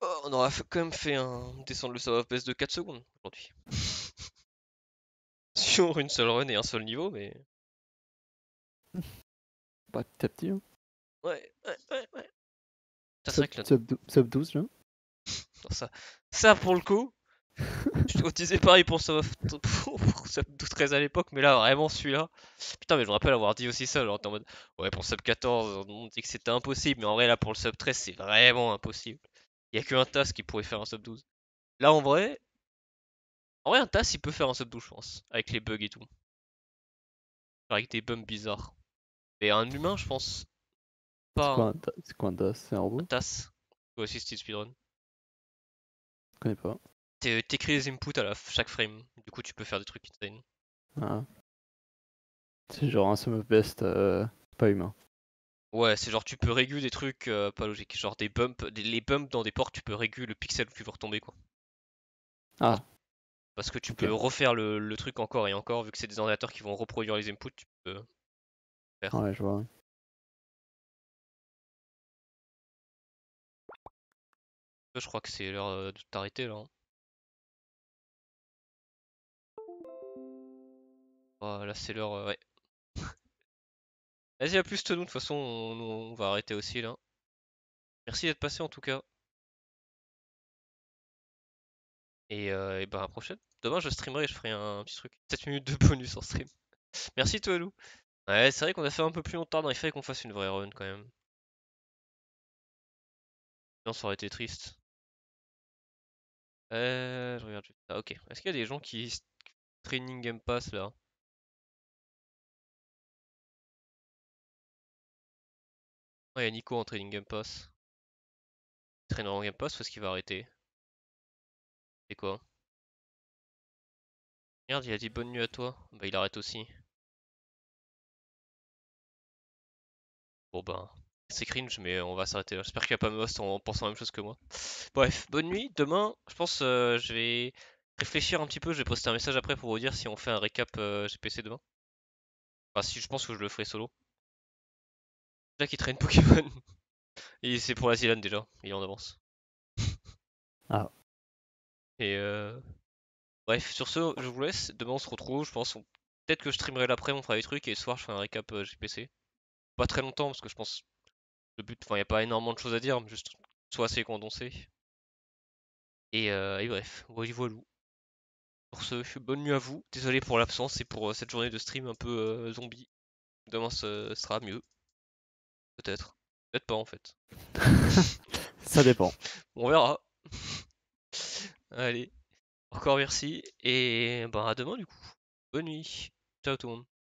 Speaker 1: Oh, on aura quand même fait un descendre le save FPS de 4 secondes aujourd'hui. Sur une seule run et un seul niveau, mais.
Speaker 2: Pas petit à petit. Hein.
Speaker 1: Ouais, ouais, ouais, ouais.
Speaker 2: Sub, sub, sub 12 là.
Speaker 1: non, ça, ça pour le coup, je te disais pareil pour Sub pour, pour Sub 12 13 à l'époque, mais là vraiment celui-là. Putain, mais je me rappelle avoir dit aussi ça, genre en mode ouais, pour Sub 14, on dit que c'était impossible, mais en vrai, là pour le Sub 13, c'est vraiment impossible. Il y a que un TAS qui pourrait faire un Sub 12. Là en vrai, en vrai, un TAS il peut faire un Sub 12, je pense, avec les bugs et tout. Avec des bumps bizarres. Mais un humain, je pense
Speaker 2: C'est
Speaker 1: pas.
Speaker 2: quoi,
Speaker 1: un
Speaker 2: un da- c'est quoi un DAS C'est un robot? Je
Speaker 1: TAS. Toi aussi, style speedrun.
Speaker 2: connais pas.
Speaker 1: T'é- T'écris les inputs à la f- chaque frame, du coup tu peux faire des trucs insane.
Speaker 2: Ah. C'est genre un sum of best euh, pas humain.
Speaker 1: Ouais, c'est genre tu peux réguler des trucs euh, pas logiques, genre des bumps, des- les bumps dans des ports, tu peux réguler le pixel où tu veux retomber quoi.
Speaker 2: Ah,
Speaker 1: Parce que tu
Speaker 2: Ok.
Speaker 1: peux refaire le, le truc encore et encore, vu que c'est des ordinateurs qui vont reproduire les inputs, tu peux.
Speaker 2: ouais, je vois.
Speaker 1: Je crois que c'est l'heure euh, de t'arrêter là. hein. Voilà, c'est l'heure, euh, ouais. Vas-y, à plus, nous, de toute façon, on, on va arrêter aussi là. Merci d'être passé en tout cas. Et, euh, et ben à la prochaine. Demain je streamerai et je ferai un, petit truc. 7 minutes de bonus en stream. Merci toi Lou. Ouais c'est vrai qu'on a fait un peu plus longtemps, il fallait qu'on fasse une vraie run quand même. Non ça aurait été triste. Euh, je regarde juste ça. Ok. Est-ce qu'il y a des gens qui training Game Pass là? Ouais, il y a Nico en training Game Pass. Il traînera en Game Pass parce qu'il va arrêter. Et quoi? Merde, il a dit bonne nuit à toi. Bah, il arrête aussi. Bon, bah, c'est cringe, mais on va s'arrêter là. J'espère qu'il n'y a pas Most en pensant la même chose que moi. Bref, bonne nuit. Demain, je pense euh, je vais réfléchir un petit peu. Je vais poster un message après pour vous dire si on fait un récap euh, GPC demain. Enfin, si je pense que je le ferai solo. Là qui traîne Pokémon. Et c'est pour la Zilane déjà, il est en avance.
Speaker 2: ah.
Speaker 1: Et euh... Bref, sur ce, je vous laisse. Demain on se retrouve, je pense. Peut-être que je streamerai l'après, on fera des trucs et ce soir je ferai un récap GPC. Euh, pas très longtemps parce que je pense le but, enfin il n'y a pas énormément de choses à dire, mais juste soit assez condensé. Et, euh, et bref, voilà voilà. Pour ce, bonne nuit à vous. Désolé pour l'absence et pour euh, cette journée de stream un peu zombie. Demain ce sera mieux. Peut-être. Peut-être pas en fait.
Speaker 2: Ça dépend.
Speaker 1: On verra. Allez. Encore merci. Et bah à demain du coup. Bonne nuit. Ciao tout le monde.